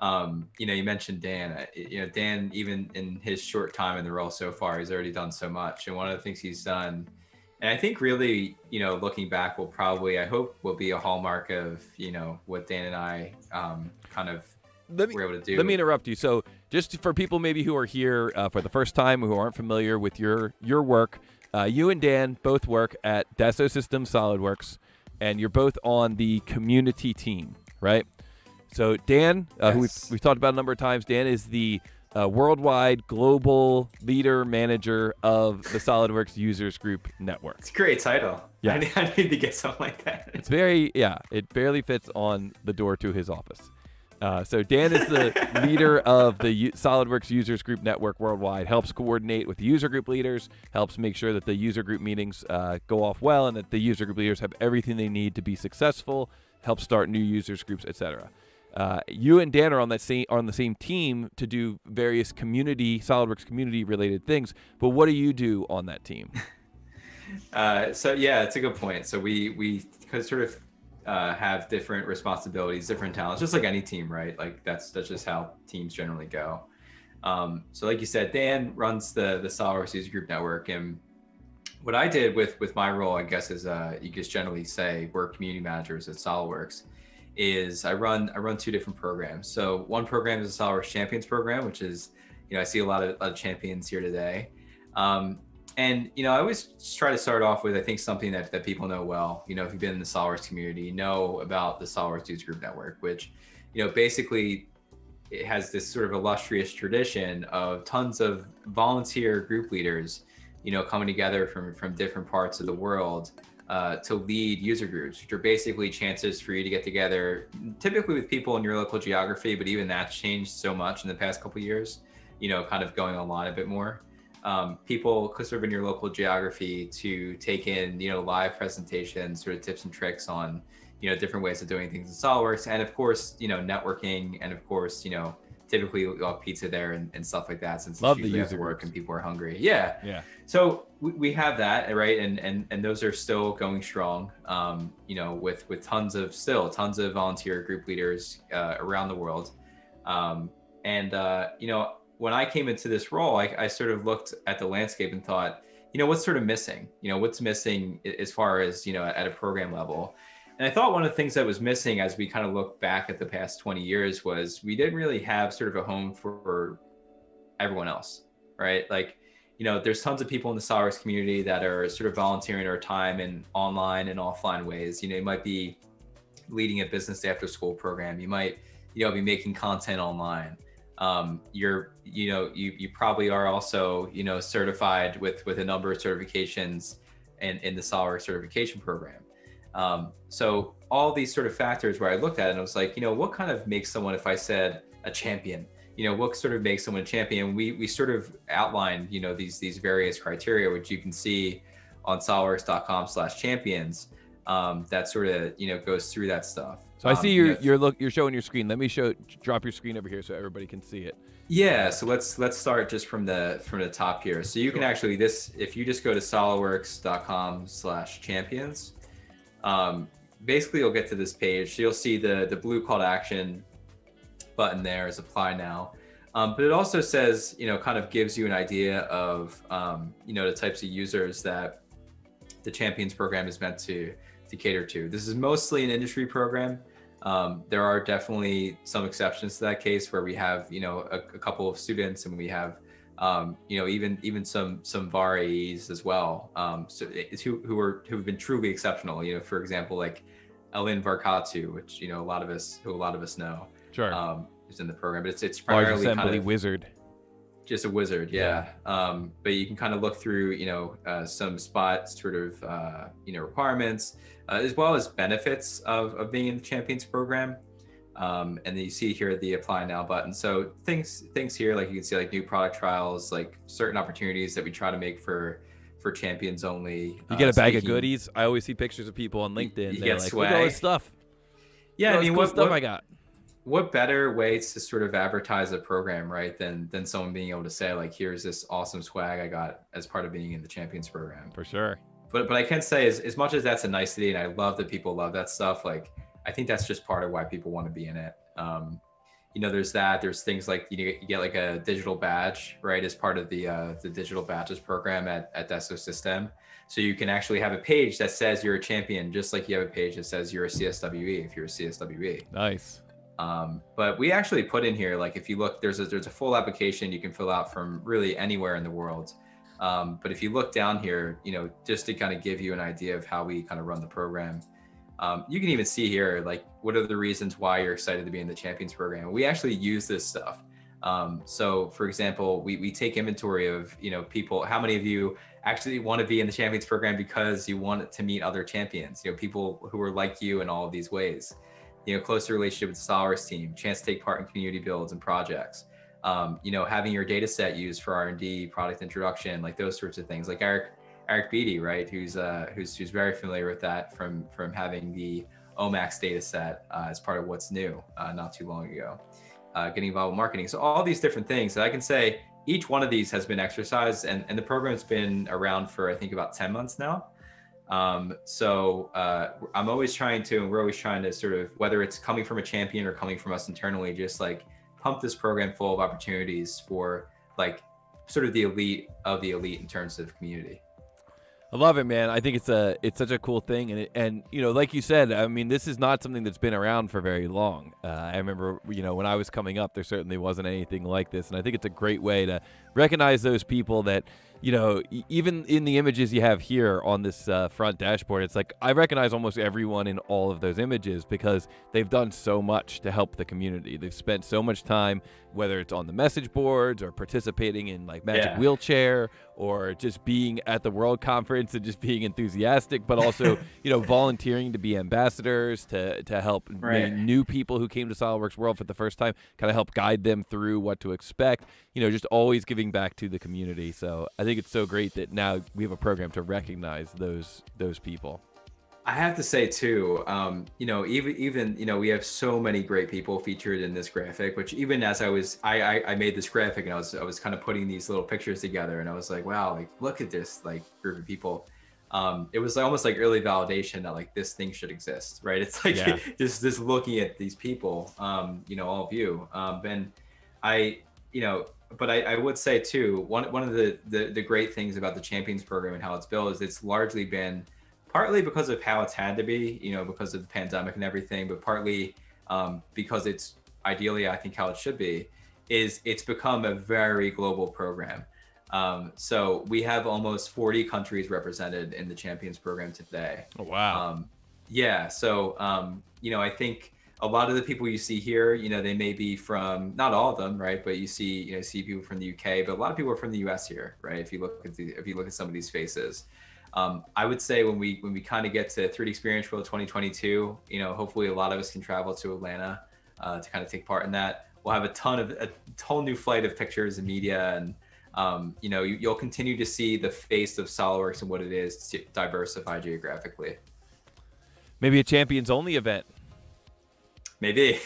um, you know, you mentioned Dan. You know, Dan even in his short time in the role so far, he's already done so much. And one of the things he's done, and I think really, you know, looking back, will probably I hope will be a hallmark of you know what Dan and I um, kind of let me, able to do. Let me interrupt you. So, just for people maybe who are here uh, for the first time who aren't familiar with your your work, uh, you and Dan both work at Dassault Systems SolidWorks, and you're both on the community team, right? So, Dan, uh, yes. who we've, we've talked about a number of times, Dan is the uh, worldwide global leader manager of the SolidWorks Users Group Network. It's a great title. Yeah, I, I need to get something like that. It's very yeah. It barely fits on the door to his office. Uh, so Dan is the leader of the U- SolidWorks Users Group Network worldwide. Helps coordinate with user group leaders. Helps make sure that the user group meetings uh, go off well, and that the user group leaders have everything they need to be successful. Help start new users groups, etc. Uh, you and Dan are on that same on the same team to do various community SolidWorks community related things. But what do you do on that team? Uh, so yeah, it's a good point. So we we sort of uh, have different responsibilities, different talents, just like any team, right? Like that's that's just how teams generally go. Um, so, like you said, Dan runs the the SolidWorks User Group Network, and what I did with with my role, I guess, is uh, you just generally say we're community managers at SolidWorks. Is I run I run two different programs. So one program is the SolidWorks Champions program, which is you know I see a lot of, of champions here today. Um, and you know, I always try to start off with I think something that, that people know well. You know, if you've been in the SolidWorks community, you know about the SolidWorks User Group Network, which you know basically it has this sort of illustrious tradition of tons of volunteer group leaders, you know, coming together from from different parts of the world uh, to lead user groups, which are basically chances for you to get together, typically with people in your local geography. But even that's changed so much in the past couple years. You know, kind of going online a bit more um, people sort of in your local geography to take in, you know, live presentations, sort of tips and tricks on, you know, different ways of doing things in SolidWorks. And of course, you know, networking and of course, you know, typically have pizza there and, and stuff like that since Love it's usually after work and people are hungry. Yeah. Yeah. So we, we have that, right? And, and, and those are still going strong, um, you know, with, with tons of still tons of volunteer group leaders uh, around the world. Um, and, uh, you know, when I came into this role, I, I sort of looked at the landscape and thought, you know, what's sort of missing? You know, what's missing as far as, you know, at a program level? And I thought one of the things that was missing as we kind of look back at the past 20 years was we didn't really have sort of a home for everyone else, right? Like, you know, there's tons of people in the SolidWorks community that are sort of volunteering their time in online and offline ways. You know, you might be leading a business after school program. You might, you know, be making content online um, you're you know you you probably are also you know certified with with a number of certifications in in the SolidWorks certification program. Um, so all these sort of factors where I looked at it and I was like, you know, what kind of makes someone if I said a champion? You know, what sort of makes someone a champion? We we sort of outlined you know these these various criteria which you can see on solidworks.com/champions. Um, that sort of you know goes through that stuff. So I see um, you're you're look you're showing your screen. Let me show drop your screen over here so everybody can see it. Yeah, so let's let's start just from the from the top here. So you can actually this if you just go to solidworks.com/champions, um, basically you'll get to this page. So you'll see the the blue call to action button there is apply now. Um, but it also says, you know, kind of gives you an idea of, um, you know, the types of users that the Champions program is meant to to cater to. This is mostly an industry program. Um, there are definitely some exceptions to that case where we have, you know, a, a couple of students and we have, um, you know, even even some some VAR AEs as well. Um, so it's who who are who have been truly exceptional. You know, for example, like Alin Vargatu, which you know a lot of us who a lot of us know. Sure. Um, is in the program, but it's it's Large primarily assembly kind of wizard. Just a wizard yeah, Um, but you can kind of look through you know uh, some spot sort of uh, you know requirements uh, as well as benefits of, of being in the champions program um, and then you see here the apply now button so things things here like you can see like new product trials like certain opportunities that we try to make for for champions only You get uh, a bag of goodies. I always see pictures of people on LinkedIn. you get like, look at all this stuff. yeah i mean cool what, stuff what, I got. What better way to sort of advertise a program right than than someone being able to say like here's this awesome swag i got as part of being in the champions program For sure. but but i can say as, as much as that's a nicety and i love that people love that stuff like i think that's just part of why people want to be in it um you know there's that there's things like you get, you get like a digital badge right as part of the uh the digital badges program at at Dassault system so you can actually have a page that says you're a champion just like you have a page that says you're a cswe if you're a cswe Nice. Um, but we actually put in here, like if you look, there's a there's a full application you can fill out from really anywhere in the world. Um, but if you look down here, you know, just to kind of give you an idea of how we kind of run the program, um, you can even see here, like what are the reasons why you're excited to be in the Champions program. We actually use this stuff. Um, so, for example, we we take inventory of you know people. How many of you actually want to be in the Champions program because you want to meet other champions? You know, people who are like you in all of these ways you know, closer relationship with the Solars team, chance to take part in community builds and projects. Um, you know, having your data set used for R&D, product introduction, like those sorts of things. Like Eric, Eric Beatty, right, who's uh, who's who's very familiar with that from from having the Omax data set uh, as part of what's new uh, not too long ago. Uh, getting involved with marketing. So all these different things that I can say, each one of these has been exercised, and and the program's been around for I think about ten months now. Um, so uh, I'm always trying to, and we're always trying to sort of, whether it's coming from a champion or coming from us internally, just like pump this program full of opportunities for like sort of the elite of the elite in terms of community. I love it, man. I think it's a it's such a cool thing, and it, and you know, like you said, I mean, this is not something that's been around for very long. Uh, I remember, you know, when I was coming up, there certainly wasn't anything like this, and I think it's a great way to recognize those people that, you know, even in the images you have here on this uh, front dashboard, it's like I recognize almost everyone in all of those images because they've done so much to help the community. They've spent so much time, whether it's on the message boards or participating in like Magic Yeah. Wheelchair or just being at the World Conference and just being enthusiastic, but also you know volunteering to be ambassadors to to help Right. new people who came to SolidWorks World for the first time, kind of help guide them through what to expect. You know, just always giving back to the community. So I think it's so great that now we have a program to recognize those those people. I have to say too, um, you know, even even you know, we have so many great people featured in this graphic. Which even as I was, I I, I made this graphic and I was I was kind of putting these little pictures together, and I was like, wow, like look at this like group of people. Um, it was almost like early validation that like this thing should exist, right? It's like Yeah. just just looking at these people, um, you know, all of you. Um, and I, you know, but I, I would say too, one one of the, the the great things about the Champions program and how it's built is it's largely been partly because of how it's had to be, you know, because of the pandemic and everything, but partly um, because it's ideally, I think, how it should be, is it's become a very global program. Um, so we have almost 40 countries represented in the Champions program today. Oh, wow. Um, yeah. So, um, you know, I think a lot of the people you see here, you know, they may be from not all of them, right? But you see, you know, see people from the UK, but a lot of people are from the US here, right? If you look at the, if you look at some of these faces, um, I would say when we when we kind of get to 3DEXPERIENCE World 2022, you know, hopefully a lot of us can travel to Atlanta uh, to kind of take part in that. We'll have a ton of a whole new flight of pictures and media and um, you know, you, you'll continue to see the face of SolidWorks and what it is to diversify geographically. Maybe a champions only event. Maybe.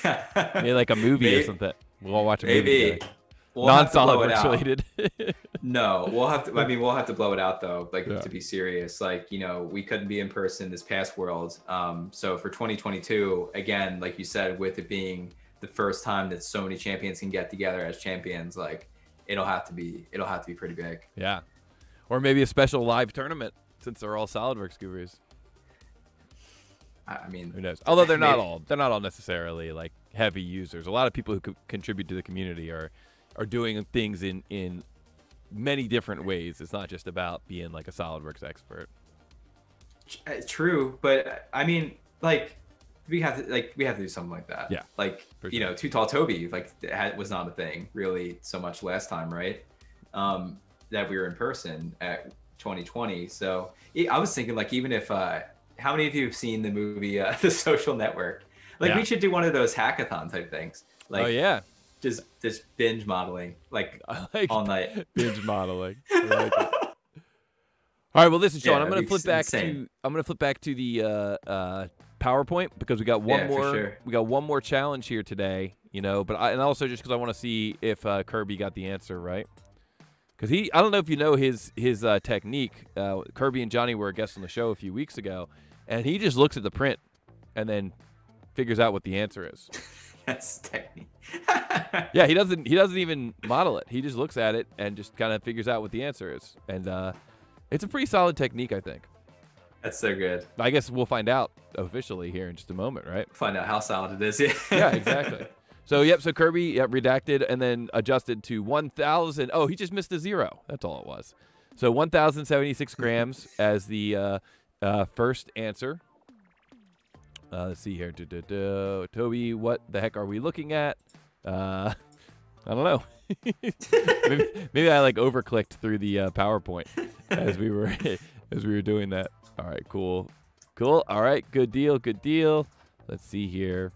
Maybe like a movie or something. We'll all watch a movie. Maybe. together. We'll have to it Non-SolidWorks out. related. No, we'll have to. I mean, we'll have to blow it out though. Like Yeah. to be serious, like you know, we couldn't be in person this past World. Um, so for 2022, again, like you said, with it being the first time that so many champions can get together as champions, like it'll have to be it'll have to be pretty big. Yeah, or maybe a special live tournament since they're all SolidWorks gurus. I mean, Who knows? Although they're not all they're not all necessarily like heavy users. A lot of people who co- contribute to the community are are doing things in in many different ways. It's not just about being like a SolidWorks expert. Uh, True, but I mean, like we have to like we have to do something like that. Yeah, Like for you know, too tall Toby like had, was not a thing really so much last time, right? Um, that we were in person at 2020. So I was thinking like even if uh, how many of you have seen the movie uh, The Social Network? Like Yeah. we should do one of those hackathon type things. Like oh yeah, just just binge modeling like like all night. binge modeling. Like. All right, well, listen, Sean. Yeah, I'm gonna flip back insane. to I'm going to flip back to the uh, uh, PowerPoint because we got one Yeah, more sure. we got one more challenge here today. You know, but I, and also just because I want to see if uh, Kirby got the answer right. Because he, I don't know if you know his his uh, technique. Uh, Kirby and Johnny were a guest on the show a few weeks ago, and he just looks at the print and then figures out what the answer is. That's technique. Yeah, he doesn't. He doesn't even model it. He just looks at it and just kind of figures out what the answer is. And uh, it's a pretty solid technique, I think. That's so good. I guess we'll find out officially here in just a moment, right? Find out how solid it is. Yeah. Yeah, exactly. So yep. So Kirby yep, redacted and then adjusted to 1,000. Oh, he just missed a zero. That's all it was. So 1,076 grams as the uh, uh, first answer. Uh, let's see here. Toby, what the heck are we looking at? Uh, I don't know. maybe, maybe I like overclicked through the uh, PowerPoint as we were as we were doing that. All right, cool, cool. All right, good deal, good deal. Let's see here.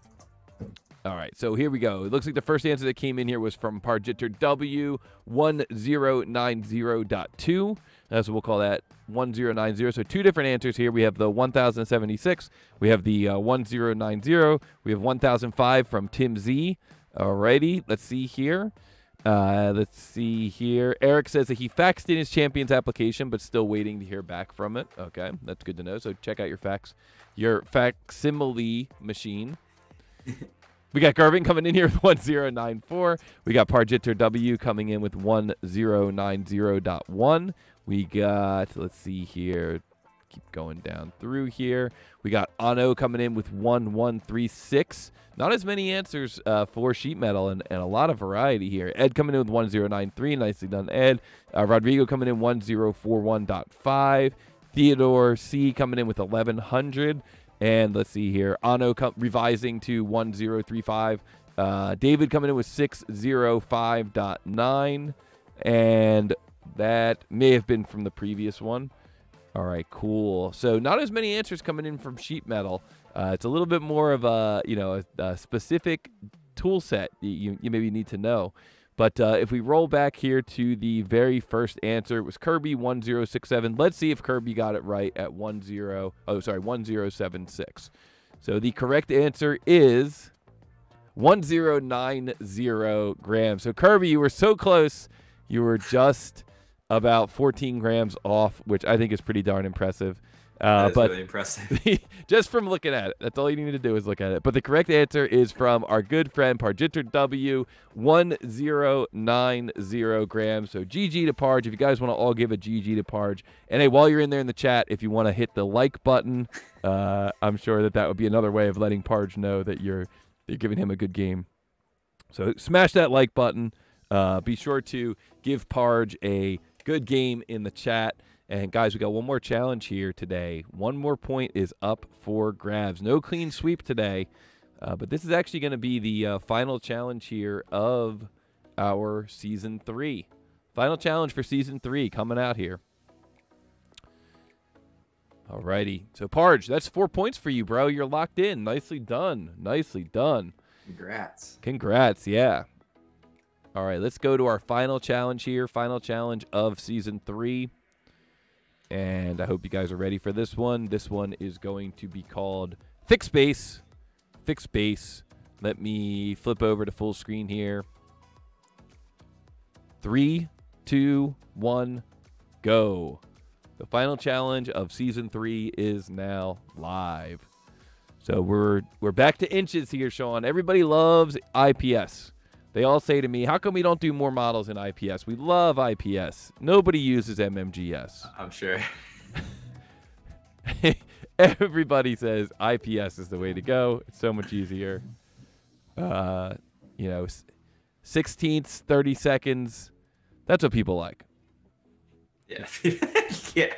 All right, so here we go. It looks like the first answer that came in here was from Parjitter W1090.2. That's what we'll call that 1090. So two different answers here. We have the 1076, we have the uh, 1090, we have 1005 from Tim Z. Alrighty, let's see here. Uh, let's see here. Eric says that he faxed in his champions application, but still waiting to hear back from it. Okay, that's good to know. So check out your fax, your facsimile machine. We got Garvin coming in here with 1094. We got Parjitter W coming in with 1090.1. We got, let's see here, keep going down through here. We got Ano coming in with 1136. Not as many answers uh, for sheet metal and, and a lot of variety here. Ed coming in with 1093. Nicely done, Ed. Uh, Rodrigo coming in 1041.5. Theodore C coming in with 1100. And let's see here. Ano com- revising to 1035. Uh, David coming in with 605.9. And that may have been from the previous one. All right, cool. So not as many answers coming in from sheet metal. Uh, it's a little bit more of a you know a, a specific tool set you, you maybe need to know. But uh, if we roll back here to the very first answer, it was Kirby 1067. Let's see if Kirby got it right at 10. Oh, sorry, 1076. So the correct answer is 1090 grams. So Kirby, you were so close. You were just about 14 grams off, which I think is pretty darn impressive. Uh, That's but really impressive. just from looking at it, that's all you need to do is look at it. But the correct answer is from our good friend Parjitter W, 1090 grams. So GG to Parge. If you guys want to all give a GG to Parge. And hey, while you're in there in the chat, if you want to hit the like button, uh, I'm sure that that would be another way of letting Parge know that you're, you're giving him a good game. So smash that like button. Uh, be sure to give Parge a good game in the chat. And guys, we got one more challenge here today. One more point is up for grabs. No clean sweep today, uh, but this is actually going to be the uh, final challenge here of our season three. Final challenge for season three coming out here. Alrighty, so Parge, that's four points for you, bro. You're locked in. Nicely done. Nicely done. Congrats. Congrats, yeah. All right, let's go to our final challenge here. Final challenge of season three. And I hope you guys are ready for this one. This one is going to be called Fix Base. Fix Base. Let me flip over to full screen here. Three, two, one, go. The final challenge of season three is now live. So we're we're back to inches here, Sean. Everybody loves IPS. They all say to me, "How come we don't do more models in IPS? We love IPS. Nobody uses MMGS." I'm sure. Everybody says IPS is the way to go. It's so much easier. Uh, you know, sixteenths, thirty seconds. That's what people like. Yeah, yeah.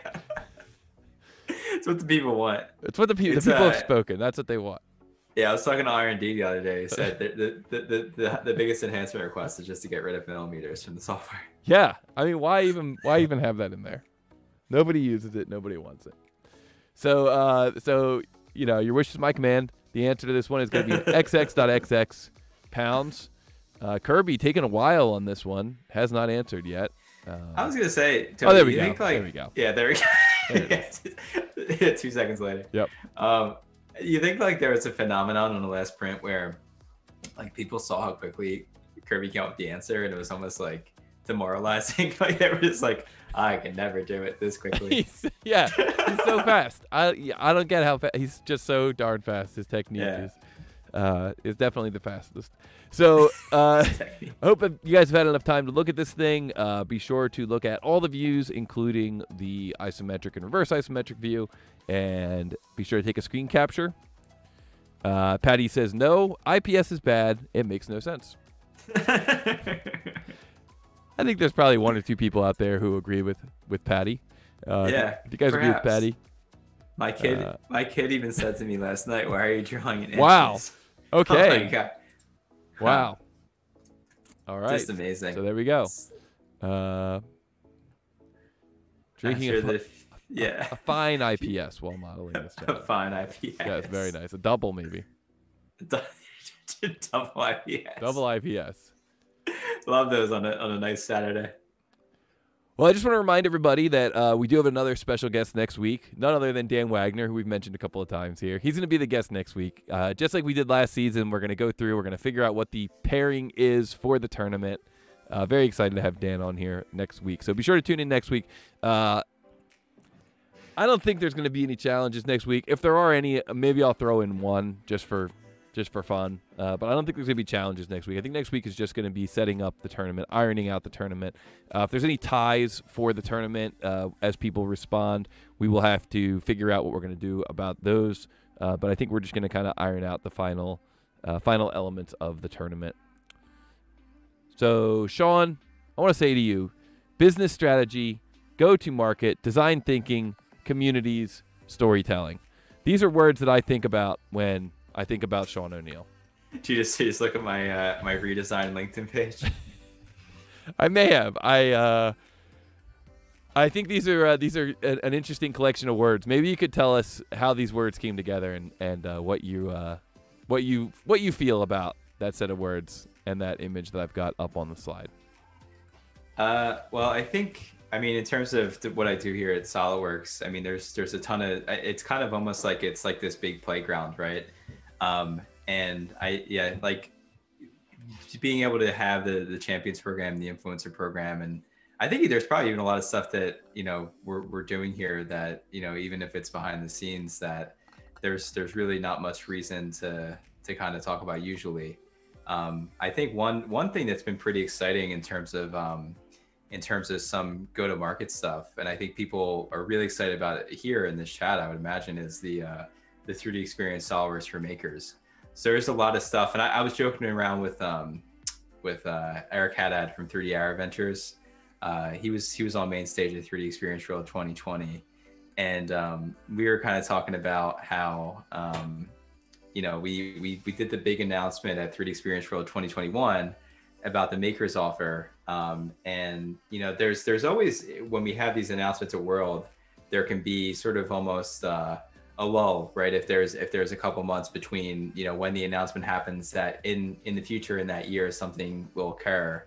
It's what the people want. It's what the, pe- the people uh, have spoken. That's what they want. Yeah, I was talking to R and D the other day. He said the, the, the, the, the biggest enhancement request is just to get rid of millimeters from the software. Yeah, I mean, why even why even have that in there? Nobody uses it. Nobody wants it. So, uh, so you know, your wish is my command. The answer to this one is going to be xx.xx pounds. Uh, Kirby taking a while on this one has not answered yet. Uh, I was gonna say. Tony, oh, there we go. Think, like, there we go. Yeah, there we go. yeah, two seconds later. Yep. Um, you think like there was a phenomenon on the last print where, like, people saw how quickly Kirby came up with the answer, and it was almost like demoralizing. like they were just like, I can never do it this quickly. he's, yeah, he's so fast. I I don't get how fast. He's just so darn fast. His technique yeah. is uh, is definitely the fastest. So uh, I hope you guys have had enough time to look at this thing. Uh, be sure to look at all the views, including the isometric and reverse isometric view, and be sure to take a screen capture. Uh, Patty says no. IPS is bad. It makes no sense. I think there's probably one or two people out there who agree with with Patty. Uh, yeah, do you guys perhaps. agree with Patty? My kid, uh, my kid even said to me last night, "Why are you drawing in Wow. Okay. Oh wow. All right. Just amazing. So there we go. Uh, drinking sure a, the, yeah. a, a, fine IPS while modeling this. Stuff. A fine IPS. Yeah, it's very nice. A double maybe. double IPS. Double IPS. Love those on a on a nice Saturday. Well, I just want to remind everybody that uh, we do have another special guest next week, none other than Dan Wagner, who we've mentioned a couple of times here. He's going to be the guest next week. Uh, just like we did last season, we're going to go through, we're going to figure out what the pairing is for the tournament. Uh, very excited to have Dan on here next week. So be sure to tune in next week. Uh, I don't think there's going to be any challenges next week. If there are any, maybe I'll throw in one just for just for fun. Uh, but I don't think there's going to be challenges next week. I think next week is just going to be setting up the tournament, ironing out the tournament. Uh, if there's any ties for the tournament uh, as people respond, we will have to figure out what we're going to do about those. Uh, but I think we're just going to kind of iron out the final uh, final elements of the tournament. So, Sean, I want to say to you business strategy, go to market, design thinking, communities, storytelling. These are words that I think about when I think about Sean O'Neill. Do you just, you just look at my uh, my redesigned LinkedIn page? I may have. I uh, I think these are uh, these are an, an, interesting collection of words. Maybe you could tell us how these words came together and and uh, what you uh, what you what you feel about that set of words and that image that I've got up on the slide. Uh, well, I think I mean, in terms of what I do here at SolidWorks, I mean, there's there's a ton of. It's kind of almost like it's like this big playground, right? Um, and I yeah like being able to have the the champions program, the influencer program, and I think there's probably even a lot of stuff that you know we're we're doing here that you know even if it's behind the scenes that there's there's really not much reason to to kind of talk about usually. Um, I think one one thing that's been pretty exciting in terms of um, in terms of some go to market stuff, and I think people are really excited about it here in this chat. I would imagine is the uh, the 3DEXPERIENCE SolidWorks for makers. So there's a lot of stuff, and I, I was joking around with um, with uh, Eric Haddad from 3D Arrow Ventures. Uh, he was he was on main stage at 3DEXPERIENCE World 2020, and um, we were kind of talking about how um, you know we, we we did the big announcement at 3DEXPERIENCE World 2021 about the makers offer, um, and you know there's there's always when we have these announcements at World, there can be sort of almost uh, a lull, right? If there's if there's a couple months between you know when the announcement happens that in in the future in that year something will occur,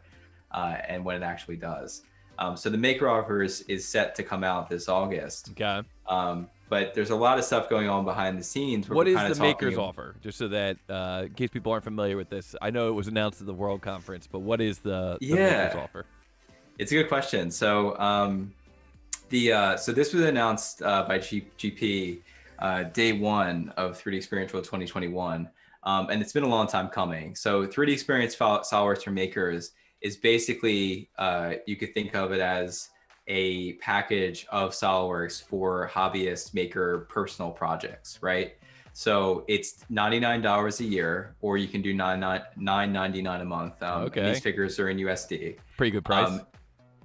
uh, and when it actually does. Um, so the maker offer is, is set to come out this August. Okay. Um, but there's a lot of stuff going on behind the scenes. What is the maker's offer? Just so that uh, in case people aren't familiar with this, I know it was announced at the World Conference, but what is the, the yeah. maker's offer? It's a good question. So um, the uh, so this was announced uh, by G- GP uh, day one of 3DEXPERIENCE World 2021. Um, and it's been a long time coming. So 3DEXPERIENCE SolidWorks for Makers is basically, uh, you could think of it as a package of SolidWorks for hobbyist maker personal projects, right? So it's $99 a year, or you can do $9.99 a month. Um, okay. These figures are in USD. Pretty good price. Um,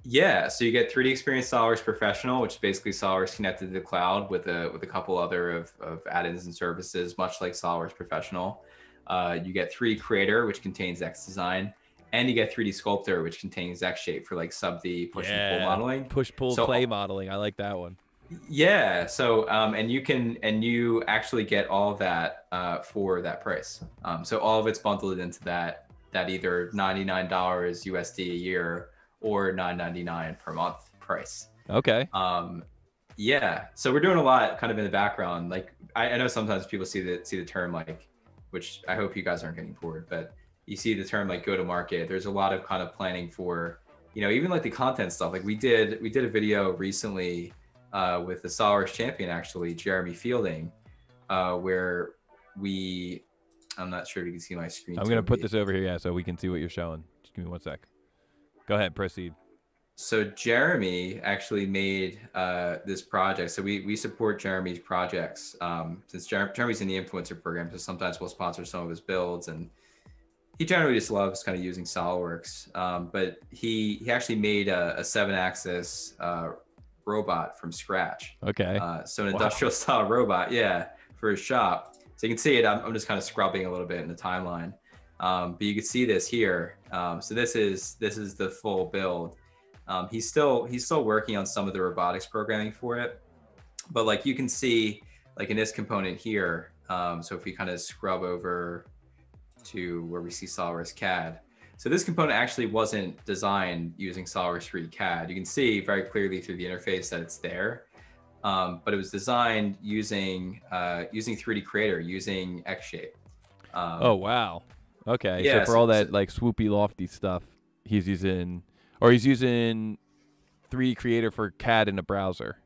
yeah, so you get 3DEXPERIENCE SolidWorks Professional, which is basically SolidWorks connected to the cloud with a with a couple other of, of add-ins and services, much like SolidWorks Professional. Uh, you get 3D Creator, which contains xDesign, and you get 3D Sculptor, which contains xShape for like sub D push yeah. and pull modeling. Push pull so, clay modeling. I like that one. Yeah. So um, and you can and you actually get all of that uh, for that price. Um, so all of it's bundled into that that either ninety nine dollars USD a year or nine ninety nine per month price. Okay. Um, yeah. So we're doing a lot kind of in the background. Like I, I know sometimes people see the see the term like, which I hope you guys aren't getting bored, but you see the term like go to market. There's a lot of kind of planning for, you know, even like the content stuff. Like we did we did a video recently uh, with the SolidWorks champion, actually, Jeremy Fielding, uh, where we, I'm not sure if you can see my screen. I'm going to put this over here, yeah, so we can see what you're showing. Just give me one sec. Go ahead, proceed. So Jeremy actually made uh, this project. So we, we support Jeremy's projects um, since Jer- Jeremy's in the influencer program. So sometimes we'll sponsor some of his builds, and he generally just loves kind of using SolidWorks. Um, but he he actually made a, a seven axis uh, robot from scratch. Okay. Uh, so an wow. industrial style robot, yeah, for his shop. So you can see it. I'm, I'm just kind of scrubbing a little bit in the timeline, um, but you can see this here. Um, so this is this is the full build. Um, he's still he's still working on some of the robotics programming for it, but like you can see, like in this component here. Um, so if we kind of scrub over to where we see SolidWorks CAD, so this component actually wasn't designed using SolidWorks 3 CAD. You can see very clearly through the interface that it's there, um, but it was designed using uh, using 3D Creator, using xShape. Um, oh wow! Okay, yeah, so for so, all that so, like swoopy, lofty stuff, he's using, or he's using 3D Creator for CAD in a browser.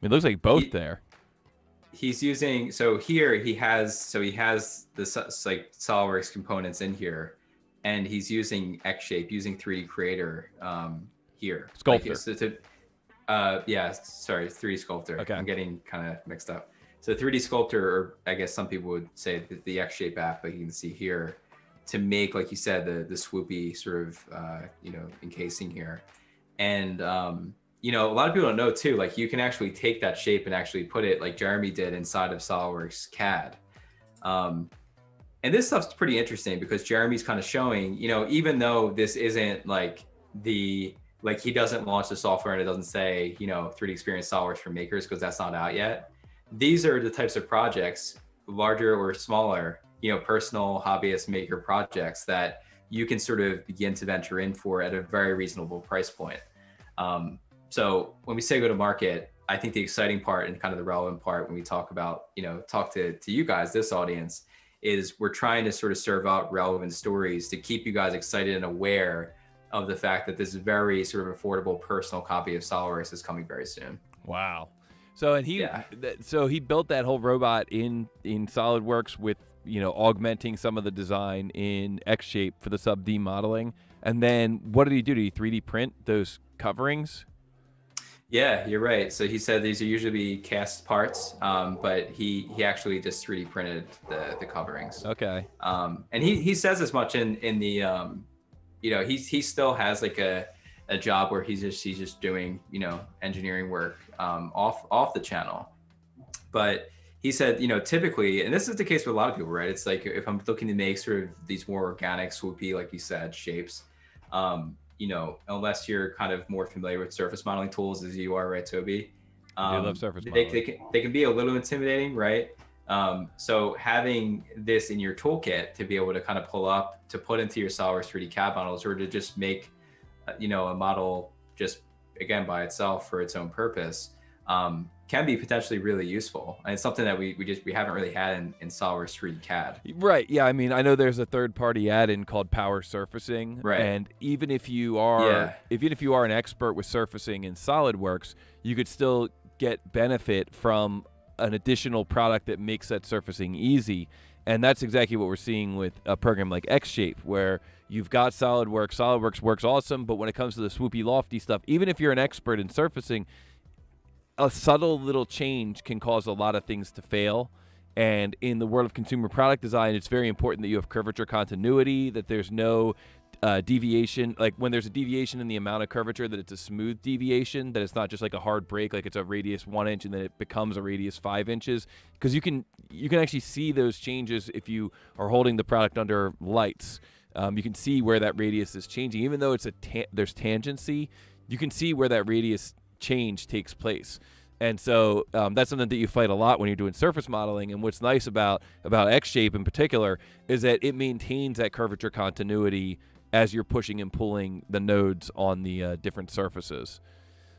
It looks like both he, there. He's using so here he has so he has the like SolidWorks components in here and he's using xShape, using 3D Creator um, here. Sculptor. Like, to, uh, yeah, sorry, 3D Sculptor. Okay. I'm getting kind of mixed up. So 3D Sculptor, or I guess some people would say the, the xShape app, like you can see here, to make, like you said, the the swoopy sort of uh, you know encasing here, and um, you know a lot of people don't know too. Like you can actually take that shape and actually put it like Jeremy did inside of SolidWorks CAD. Um, and this stuff's pretty interesting because Jeremy's kind of showing, you know, even though this isn't like the like he doesn't launch the software and it doesn't say, you know, 3DEXPERIENCE SolidWorks for makers because that's not out yet. These are the types of projects, larger or smaller, you know, personal hobbyist maker projects that you can sort of begin to venture in for at a very reasonable price point. Um, so when we say go to market, I think the exciting part and kind of the relevant part when we talk about, you know, talk to, to you guys, this audience, is we're trying to sort of serve out relevant stories to keep you guys excited and aware of the fact that this very sort of affordable personal copy of SolidWorks is coming very soon. Wow. So and he yeah. so he built that whole robot in in SolidWorks with you know augmenting some of the design in xShape for the sub D modeling. And then what did he do? Did he 3D print those coverings? Yeah, you're right. So he said these are usually cast parts, um, but he he actually just 3D printed the the coverings. Okay. Um, and he he says as much in in the um, you know, he's he still has like a a job where he's just he's just doing you know engineering work um, off off the channel, but he said you know typically, and this is the case with a lot of people, right? It's like if I'm looking to make sort of these more organic, swoopy, like you said, shapes. Um, you know, unless you're kind of more familiar with surface modeling tools as you are, right, Toby? Um, I love surface modeling. They, they, can, they can be a little intimidating, right? Um, so having this in your toolkit to be able to kind of pull up to put into your SolidWorks 3D CAD models or to just make, you know, a model just again by itself for its own purpose, um, can be potentially really useful. And it's something that we, we just we haven't really had in, in SolidWorks 3D CAD. Right. Yeah. I mean, I know there's a third party add-in called Power Surfacing. Right. And even if you are yeah. even if you are an expert with surfacing in SolidWorks, you could still get benefit from an additional product that makes that surfacing easy. And that's exactly what we're seeing with a program like XShape, where you've got SolidWorks. SolidWorks works awesome, but when it comes to the swoopy, lofty stuff, even if you're an expert in surfacing, a subtle little change can cause a lot of things to fail. And in the world of consumer product design, it's very important that you have curvature continuity, that there's no uh, deviation. Like when there's a deviation in the amount of curvature, that it's a smooth deviation, that it's not just like a hard break, like it's a radius one inch and then it becomes a radius five inches. Because you can you can actually see those changes if you are holding the product under lights. Um, you can see where that radius is changing, even though it's a ta- there's tangency. You can see where that radius change takes place. And so um, that's something that you fight a lot when you're doing surface modeling. And what's nice about about xShape in particular is that it maintains that curvature continuity as you're pushing and pulling the nodes on the uh, different surfaces.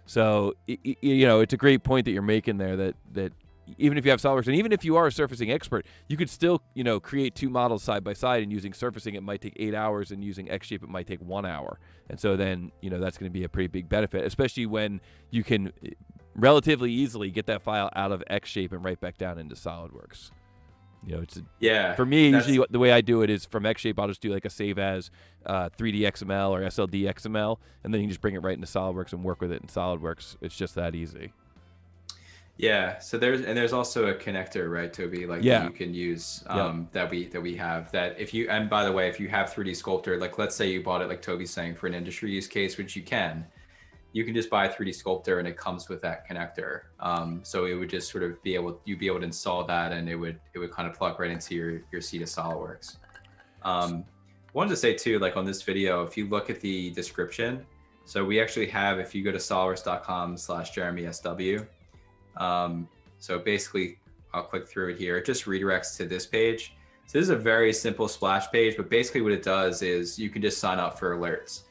So you know it's a great point that you're making there that that even if you have SolidWorks and even if you are a surfacing expert, you could still you know create two models side by side and using surfacing it might take eight hours and using xShape it might take one hour. And so then you know that's going to be a pretty big benefit, especially when you can relatively easily get that file out of xShape and right back down into SolidWorks. You know, it's a, yeah. For me, usually the way I do it is from xShape, I'll just do like a save as uh, 3D XML or SLD XML, and then you can just bring it right into SolidWorks and work with it in SolidWorks. It's just that easy. Yeah. So there's and there's also a connector, right, Toby? Like yeah. you can use um, yep. that we that we have. That if you and by the way, if you have 3D Sculptor, like let's say you bought it, like Toby's saying, for an industry use case, which you can, you can just buy a 3D Sculptor and it comes with that connector. Um, so it would just sort of be able you'd be able to install that and it would it would kind of plug right into your your seat of SolidWorks. Um, wanted to say too, like on this video, if you look at the description, so we actually have if you go to solidworks.com slash Jeremy SW. Um, so basically, I'll click through it here. It just redirects to this page. So this is a very simple splash page, but basically what it does is you can just sign up for alerts.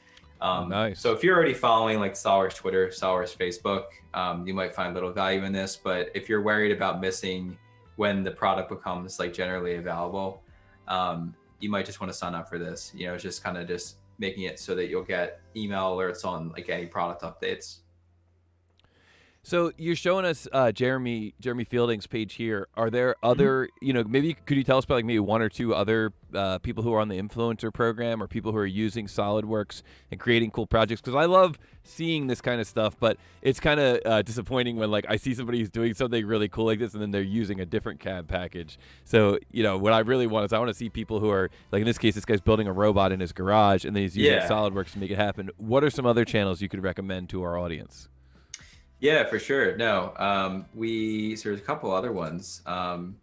Um, nice. So if you're already following like SolidWorks Twitter, SolidWorks Facebook, um, you might find little value in this. But if you're worried about missing when the product becomes like generally available, um, you might just want to sign up for this. You know, it's just kind of just making it so that you'll get email alerts on like any product updates. So you're showing us uh, Jeremy Jeremy Fielding's page here. Are there mm-hmm. other, you know, maybe could you tell us about like maybe one or two other uh, people who are on the influencer program or people who are using SolidWorks and creating cool projects? Because I love seeing this kind of stuff, but it's kind of uh, disappointing when like I see somebody who's doing something really cool like this and then they're using a different CAD package. So you know what I really want is I want to see people who are like in this case, this guy's building a robot in his garage and then he's using yeah. SolidWorks to make it happen. What are some other channels you could recommend to our audience? Yeah, for sure. No, um, we so there's a couple other ones. Um,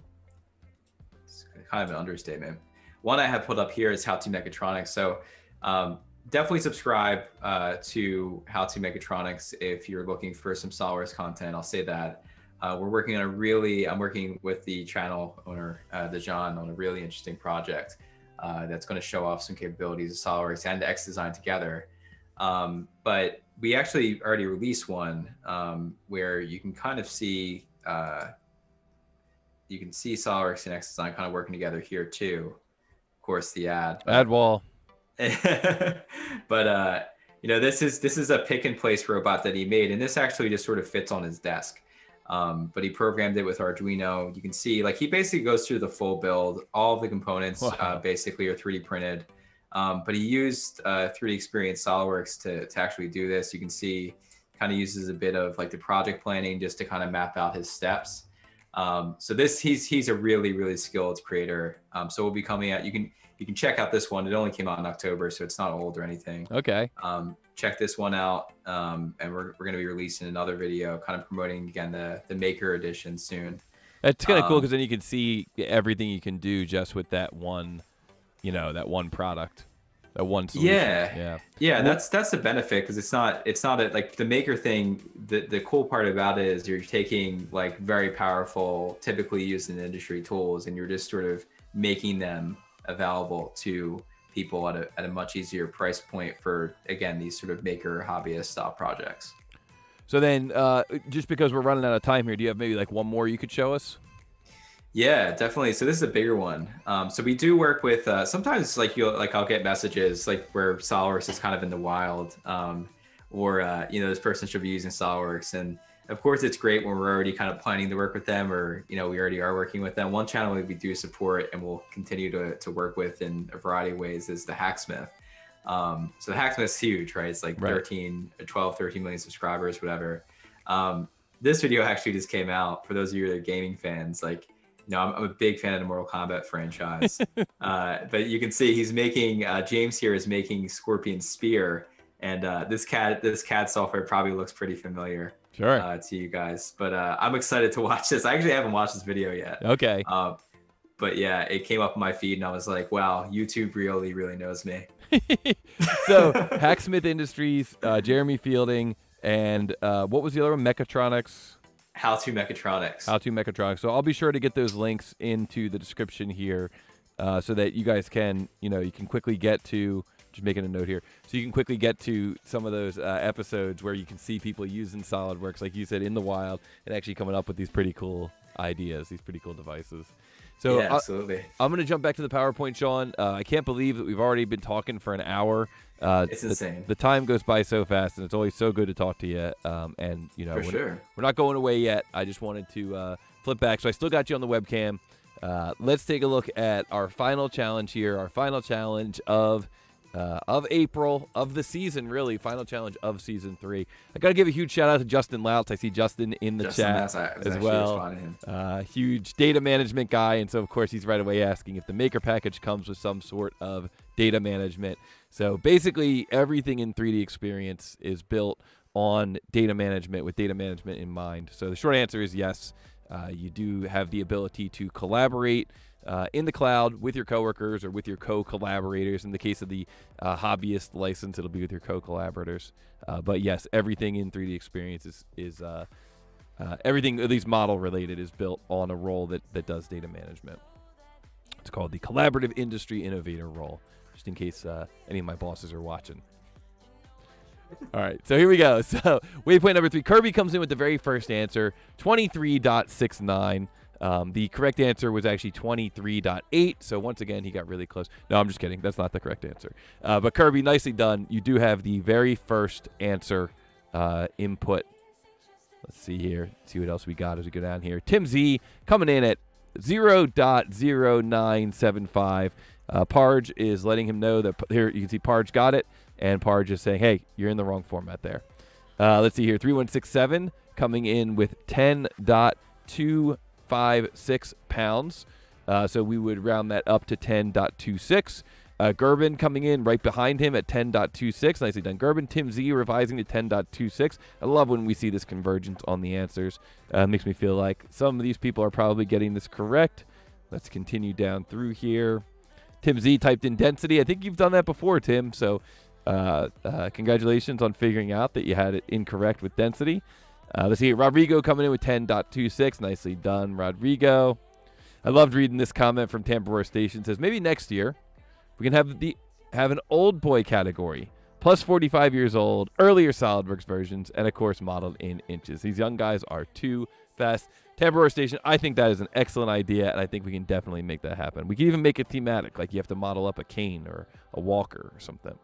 it's kind of an understatement. One I have put up here is How to Mechatronics. So um, definitely subscribe uh, to How to Mechatronics if you're looking for some SolidWorks content. I'll say that. Uh, we're working on a really, I'm working with the channel owner, uh, John, on a really interesting project uh, that's going to show off some capabilities of SolidWorks and xDesign together. Um, but we actually already released one um, where you can kind of see uh, you can see SolidWorks and XDesign kind of working together here too. Of course, the ad ad wall. but uh, you know, this is this is a pick and place robot that he made, and this actually just sort of fits on his desk. Um, but he programmed it with Arduino. You can see like he basically goes through the full build. All of the components wow. uh, basically are 3D printed. Um, but he used uh, 3DEXPERIENCE SolidWorks to, to actually do this. You can see kind of uses a bit of like the project planning just to kind of map out his steps. Um, so this he's he's a really really skilled creator. Um, so we'll be coming out. You can you can check out this one. It only came out in October, so it's not old or anything. Okay. Um, check this one out, um, and we're, we're going to be releasing another video, kind of promoting again the the Maker Edition soon. It's kind of cool because um, then you can see everything you can do just with that one you know that one product that one solution. yeah. Yeah. Yeah that's that's the benefit because it's not it's not a, like the maker thing the, the cool part about it is you're taking like very powerful typically used in industry tools and you're just sort of making them available to people at a, at a much easier price point for again these sort of maker hobbyist style projects. So then uh, just because we're running out of time here do you have maybe like one more you could show us yeah, definitely. So this is a bigger one. Um, so we do work with uh, sometimes like you'll like I'll get messages like where SolidWorks is kind of in the wild, um, or uh, you know this person should be using SolidWorks, and of course, it's great when we're already kind of planning to work with them, or you know, we already are working with them. One channel we do support and we'll continue to to work with in a variety of ways is the Hacksmith. Um, so the Hacksmith's huge, right? It's like Right. 13, 12, 13 million subscribers, whatever. Um, this video actually just came out for those of you that are gaming fans. Like, know, I'm, I'm a big fan of the Mortal Kombat franchise. uh, but you can see he's making uh, James here is making Scorpion Spear, and uh, this cat this CAD software probably looks pretty familiar Sure. uh, to you guys. But uh, I'm excited to watch this. I actually haven't watched this video yet. okay. Uh, but yeah, it came up on my feed, and I was like, wow, YouTube really, really knows me. so Hacksmith Industries, uh, Jeremy Fielding, and uh, what was the other one? Mechatronics. How to Mechatronics. How to Mechatronics. So I'll be sure to get those links into the description here, uh, so that you guys can, you know, you can quickly get to. Just making a note here, so you can quickly get to some of those uh, episodes where you can see people using SolidWorks, like you said, in the wild, and actually coming up with these pretty cool ideas, these pretty cool devices. So yeah, uh, absolutely. I'm going to jump back to the PowerPoint, Sean. Uh, I can't believe that we've already been talking for an hour. Uh, It's the, insane. The time goes by so fast, and it's always so good to talk to you. Um, and you know, For we're, sure. we're not going away yet. I just wanted to uh, flip back, so I still got you on the webcam. Uh, let's take a look at our final challenge here. Our final challenge of uh, of April of the season, really final challenge of season three. I got to give a huge shout out to Justin Louts. I see Justin in the Justin chat as well. responding to him. uh, huge data management guy, and so of course he's right away asking if the maker package comes with some sort of data management. So basically, everything in 3DEXPERIENCE is built on data management with data management in mind. So the short answer is yes. Uh, you do have the ability to collaborate uh, in the cloud with your coworkers or with your co-collaborators. In the case of the uh, hobbyist license, it'll be with your co-collaborators. Uh, but yes, everything in 3DEXPERIENCE is is uh, uh, everything, at least model related, is built on a role that, that does data management. It's called the Collaborative Industry Innovator role, just in case uh, any of my bosses are watching. All right, so here we go. So, waypoint number three Kirby comes in with the very first answer 23.69. Um, the correct answer was actually 23.8. So, once again, he got really close. No, I'm just kidding. That's not the correct answer. Uh, but, Kirby, nicely done. You do have the very first answer uh, input Let's see here. See what else we got as we go down here. Tim Z coming in at 0.0975. Uh, Parge is letting him know that here you can see Parge got it, and Parge is saying, "Hey, you're in the wrong format there." Uh, let's see here. 3167 coming in with 10.256 pounds. Uh, so we would round that up to 10.26. Uh, Gerben coming in right behind him at 10.26. Nicely done, Gerben. Tim Z revising to 10.26. I love when we see this convergence on the answers. Uh, makes me feel like some of these people are probably getting this correct. Let's continue down through here. Tim Z typed in density. I think you've done that before, Tim. So uh, uh, congratulations on figuring out that you had it incorrect with density. Uh, let's see. Rodrigo coming in with 10.26. Nicely done, Rodrigo. I loved reading this comment from Tampa Station. It says maybe next year we can have the have an old boy category, plus 45 years old, earlier SolidWorks versions, and of course modeled in inches. These young guys are too fast. Tampa Station, I think that is an excellent idea, and I think we can definitely make that happen. We can even make it thematic, like you have to model up a cane or a walker or something.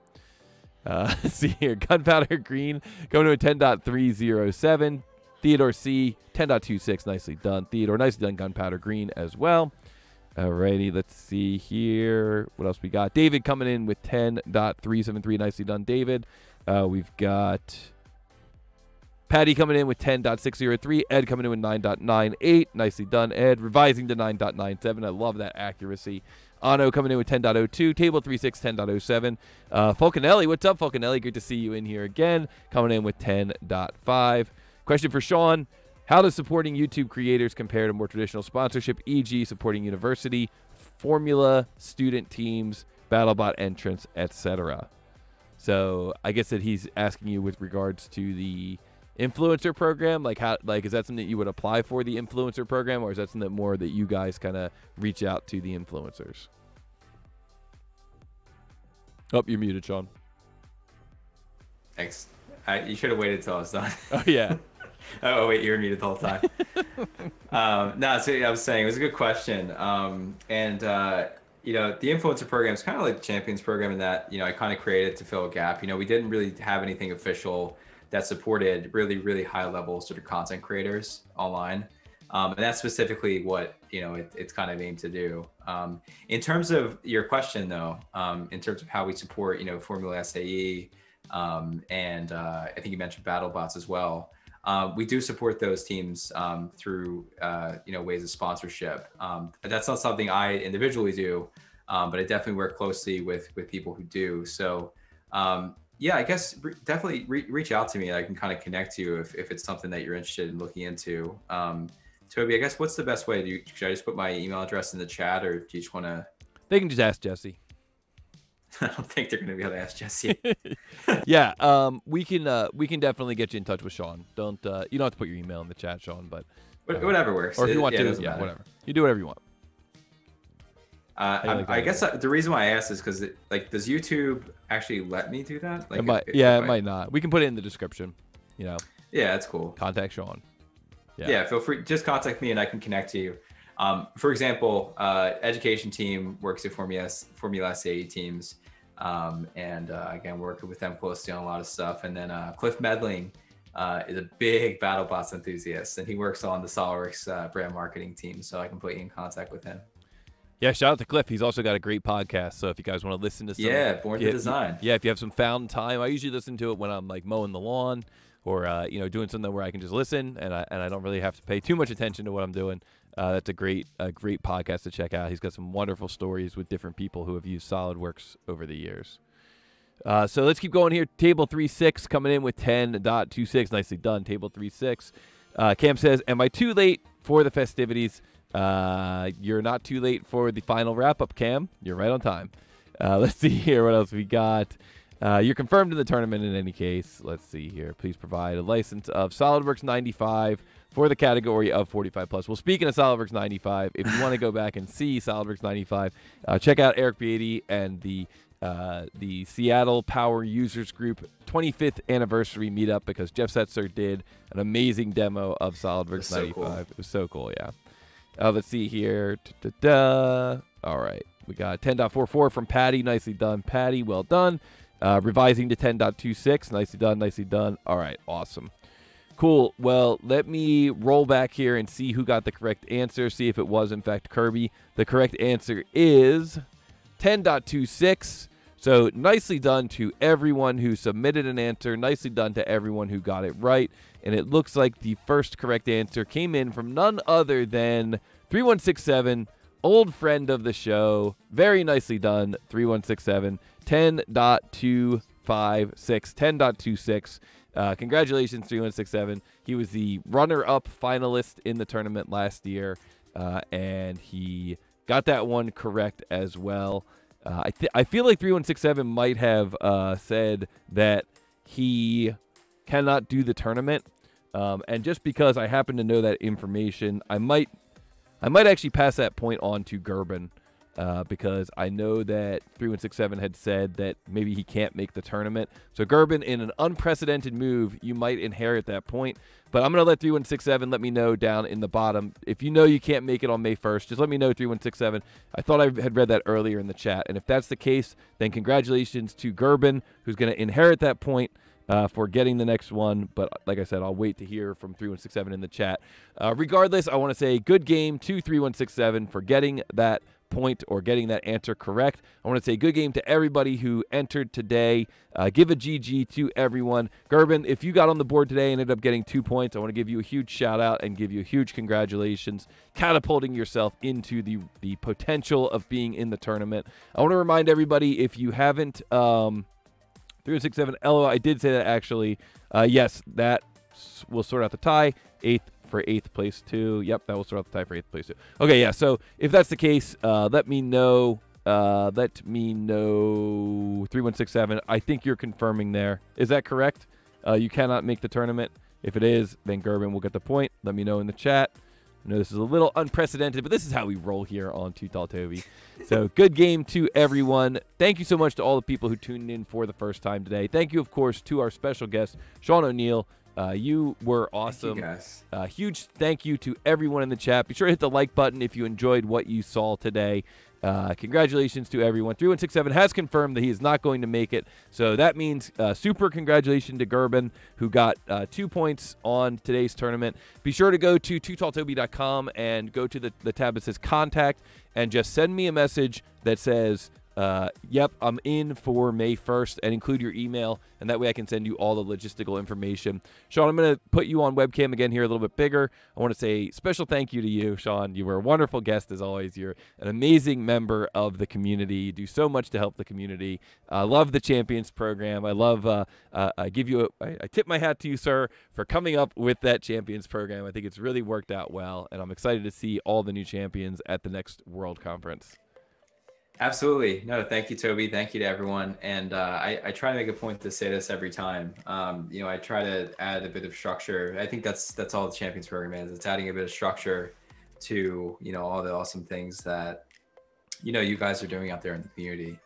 Uh, see here, Gunpowder Green going to a 10.307. Theodore C, 10.26, nicely done. Theodore, nicely done. Gunpowder Green as well. Alrighty, let's see here. What else we got? David coming in with 10.373. Nicely done, David. Uh, we've got Patty coming in with 10.603. Ed coming in with 9.98. Nicely done, Ed. Revising to 9.97. I love that accuracy. Ano coming in with 10.02. Table 36, 10.07. Uh, Falconelli, what's up, Falconelli? Good to see you in here again. Coming in with 10.5. Question for Sean. How does supporting YouTube creators compare to more traditional sponsorship, e.g., supporting university, formula, student teams, BattleBot entrance, etc.? So I guess that he's asking you with regards to the influencer program, like how, like is that something that you would apply for the influencer program, or is that something that more that you guys kind of reach out to the influencers? Oh, you're muted, Sean. Thanks. I, you should have waited till I was done. Oh yeah. oh wait, you were muted the whole time. um, no, so I was saying it was a good question. Um, and uh, you know, the influencer program is kind of like the champions program in that you know I kind of created to fill a gap. You know, we didn't really have anything official that supported really, really high level sort of content creators online. Um, and that's specifically what you know it, it's kind of aimed to do. Um, in terms of your question, though, um, in terms of how we support you know Formula SAE, um, and uh, I think you mentioned BattleBots as well. Uh, we do support those teams um, through uh, you know ways of sponsorship. Um, that's not something I individually do, but I definitely work closely with with people who do. So yeah, I guess re- definitely re- reach out to me. I can kind of connect you if, if it's something that you're interested in looking into. Um, Toby, I guess what's the best way? Do you, should I just put my email address in the chat, or do you just want to? They can just ask Jesse. I don't think they're going to be able to ask Jesse. yeah, um, we can uh, we can definitely get you in touch with Sean. Don't uh, you don't have to put your email in the chat, Sean, but uh, whatever works. Or if you want it, to, yeah, matter. whatever. You do whatever you want. Uh, I, like I guess uh, the reason why I asked is because like does YouTube actually let me do that? Like, it might, if, yeah, it I, might not. We can put it in the description. You know. Yeah, that's cool. Contact Sean. Yeah. yeah, feel free. Just contact me and I can connect to you. Um, for example, uh, education team works at Formula Formula SAE teams, um, and uh, again working with them closely on a lot of stuff. And then uh, Cliff Medling uh, is a big BattleBots enthusiast, and he works on the SolidWorks uh, brand marketing team. So I can put you in contact with him. Yeah, shout out to Cliff. He's also got a great podcast. So if you guys want to listen to some, yeah, Born to Design. Yeah, if you have some found time, I usually listen to it when I'm like mowing the lawn or uh, you know doing something where I can just listen and I and I don't really have to pay too much attention to what I'm doing. Uh, that's a great a great podcast to check out. He's got some wonderful stories with different people who have used SolidWorks over the years. Uh, so let's keep going here. Table three six coming in with ten dot two six. Nicely done. Table three six. Uh, Cam says, "Am I too late for the festivities?" Uh, you're not too late for the final wrap up, Cam. You're right on time. Uh, let's see here. What else we got? Uh, you're confirmed in the tournament in any case. Let's see here. Please provide a license of SolidWorks 95 for the category of 45 plus. Well, speaking of SolidWorks 95, if you want to go back and see SolidWorks 95, uh, check out Eric Beatty and the uh, the Seattle Power Users Group 25th anniversary meetup because Jeff Setzer did an amazing demo of SolidWorks 95. Cool. It was so cool, yeah. Uh, let's see here. Da-da-da. All right. We got 10.44 from Patty. Nicely done, Patty. Well done. Uh, revising to 10.26. Nicely done. Nicely done. All right. Awesome. Cool. Well, let me roll back here and see who got the correct answer. See if it was, in fact, Kirby. The correct answer is 10.26. So nicely done to everyone who submitted an answer. Nicely done to everyone who got it right. And it looks like the first correct answer came in from none other than 3167, old friend of the show. Very nicely done, 3167. 10.256, 10.26. Uh, congratulations, 3167. He was the runner up finalist in the tournament last year, uh, and he got that one correct as well. Uh, I, th- I feel like 3167 might have uh, said that he cannot do the tournament. Um, and just because I happen to know that information, I might I might actually pass that point on to Gerben uh, because I know that 3167 had said that maybe he can't make the tournament. So, Gerben, in an unprecedented move, you might inherit that point. But I'm going to let 3167 let me know down in the bottom. If you know you can't make it on May 1st, just let me know 3167. I thought I had read that earlier in the chat. And if that's the case, then congratulations to Gerben, who's going to inherit that point. Uh, for getting the next one. But like I said, I'll wait to hear from 3167 in the chat. Uh, regardless, I want to say good game to 3167 for getting that point or getting that answer correct. I want to say good game to everybody who entered today. Uh, give a GG to everyone. Gerben, if you got on the board today and ended up getting two points, I want to give you a huge shout out and give you a huge congratulations, catapulting yourself into the, the potential of being in the tournament. I want to remind everybody if you haven't. Um, 367 LO, I did say that actually. Uh, yes, that will sort out the tie. Eighth for eighth place too. Yep, that will start off the tie for eighth place too. Okay, yeah. So if that's the case, uh, let me know. Uh, let me know. Three one six seven. I think you're confirming there. Is that correct? Uh, you cannot make the tournament. If it is, then Gerben will get the point. Let me know in the chat. I know this is a little unprecedented, but this is how we roll here on Too Tall Toby. So good game to everyone. Thank you so much to all the people who tuned in for the first time today. Thank you, of course, to our special guest, Sean O'Neill. Uh, you were awesome. You uh, huge thank you to everyone in the chat. Be sure to hit the like button if you enjoyed what you saw today. Uh, congratulations to everyone. 3167 has confirmed that he is not going to make it. So that means uh, super congratulations to Gerben, who got uh, two points on today's tournament. Be sure to go to tootalltoby.com and go to the, the tab that says contact and just send me a message that says uh, yep, I'm in for May 1st and include your email, and that way I can send you all the logistical information. Sean, I'm going to put you on webcam again here a little bit bigger. I want to say special thank you to you, Sean. You were a wonderful guest as always. You're an amazing member of the community. You do so much to help the community. I love the Champions program. I love, uh, uh, I give you, a, I, I tip my hat to you, sir, for coming up with that Champions program. I think it's really worked out well, and I'm excited to see all the new champions at the next World Conference. Absolutely. No, thank you, Toby. Thank you to everyone. And uh, I, I, try to make a point to say this every time. Um, you know, I try to add a bit of structure. I think that's that's all the Champions program is. It's adding a bit of structure to you know all the awesome things that you know you guys are doing out there in the community.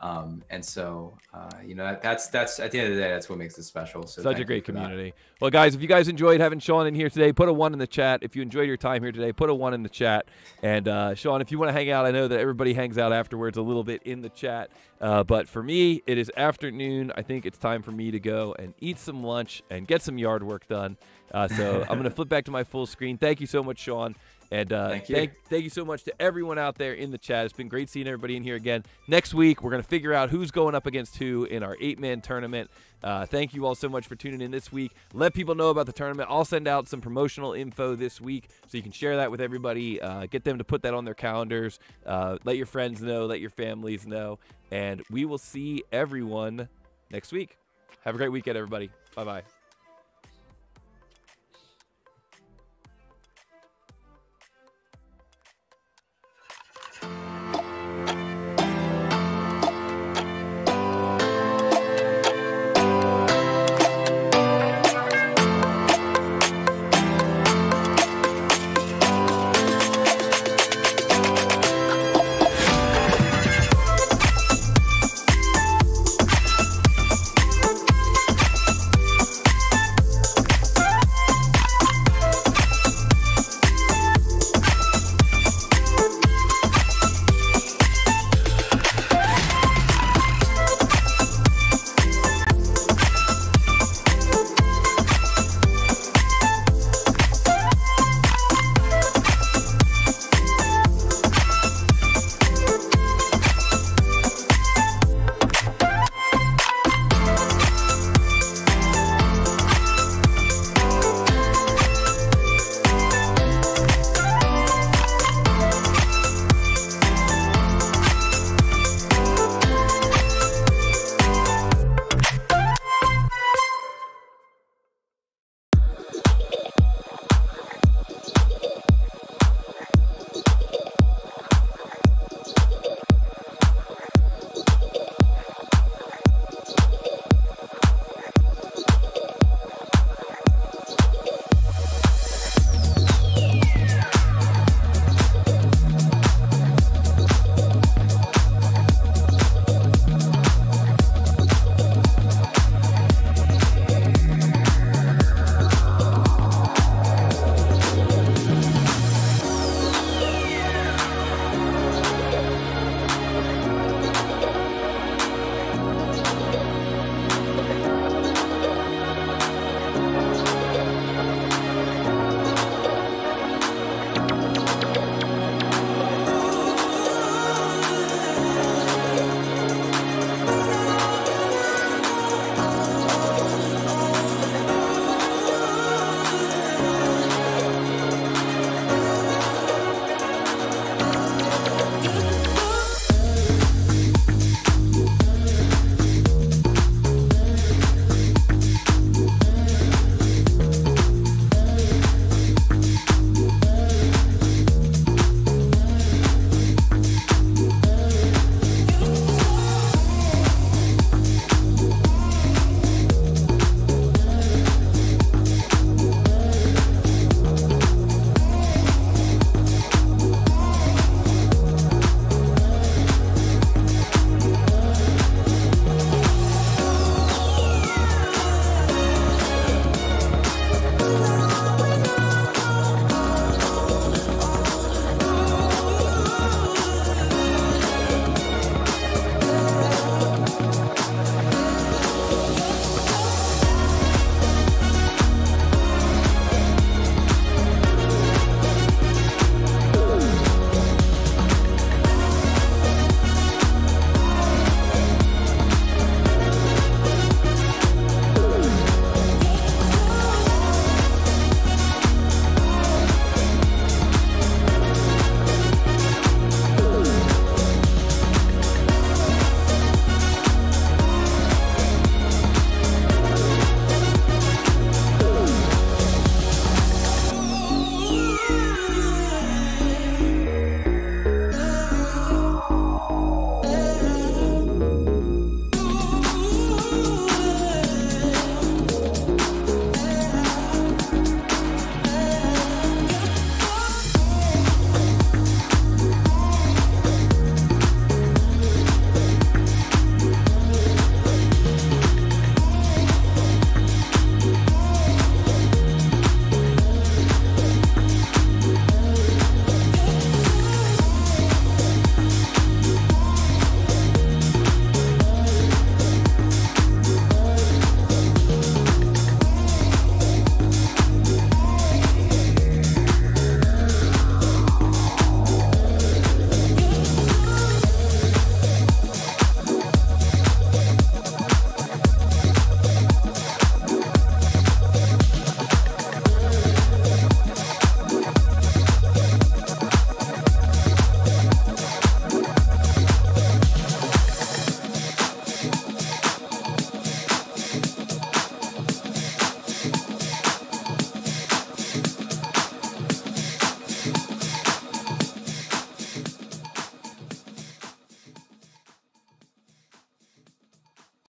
Um, and so, uh, you know, that's that's at the end of the day, that's what makes it special. So such a great community. That. Well, guys, if you guys enjoyed having Sean in here today, put a one in the chat. If you enjoyed your time here today, put a one in the chat. And uh, Sean, if you want to hang out, I know that everybody hangs out afterwards a little bit in the chat. Uh, but for me, it is afternoon. I think it's time for me to go and eat some lunch and get some yard work done. Uh, so I'm going to flip back to my full screen. Thank you so much, Sean. And uh, thank, you. Thank, thank, you so much to everyone out there in the chat. It's been great seeing everybody in here again. Next week, we're going to figure out who's going up against who in our eight man tournament. Uh, thank you all so much for tuning in this week. Let people know about the tournament. I'll send out some promotional info this week so you can share that with everybody. Uh, get them to put that on their calendars. Uh, let your friends know, let your families know. And we will see everyone next week. Have a great weekend, everybody. Bye bye.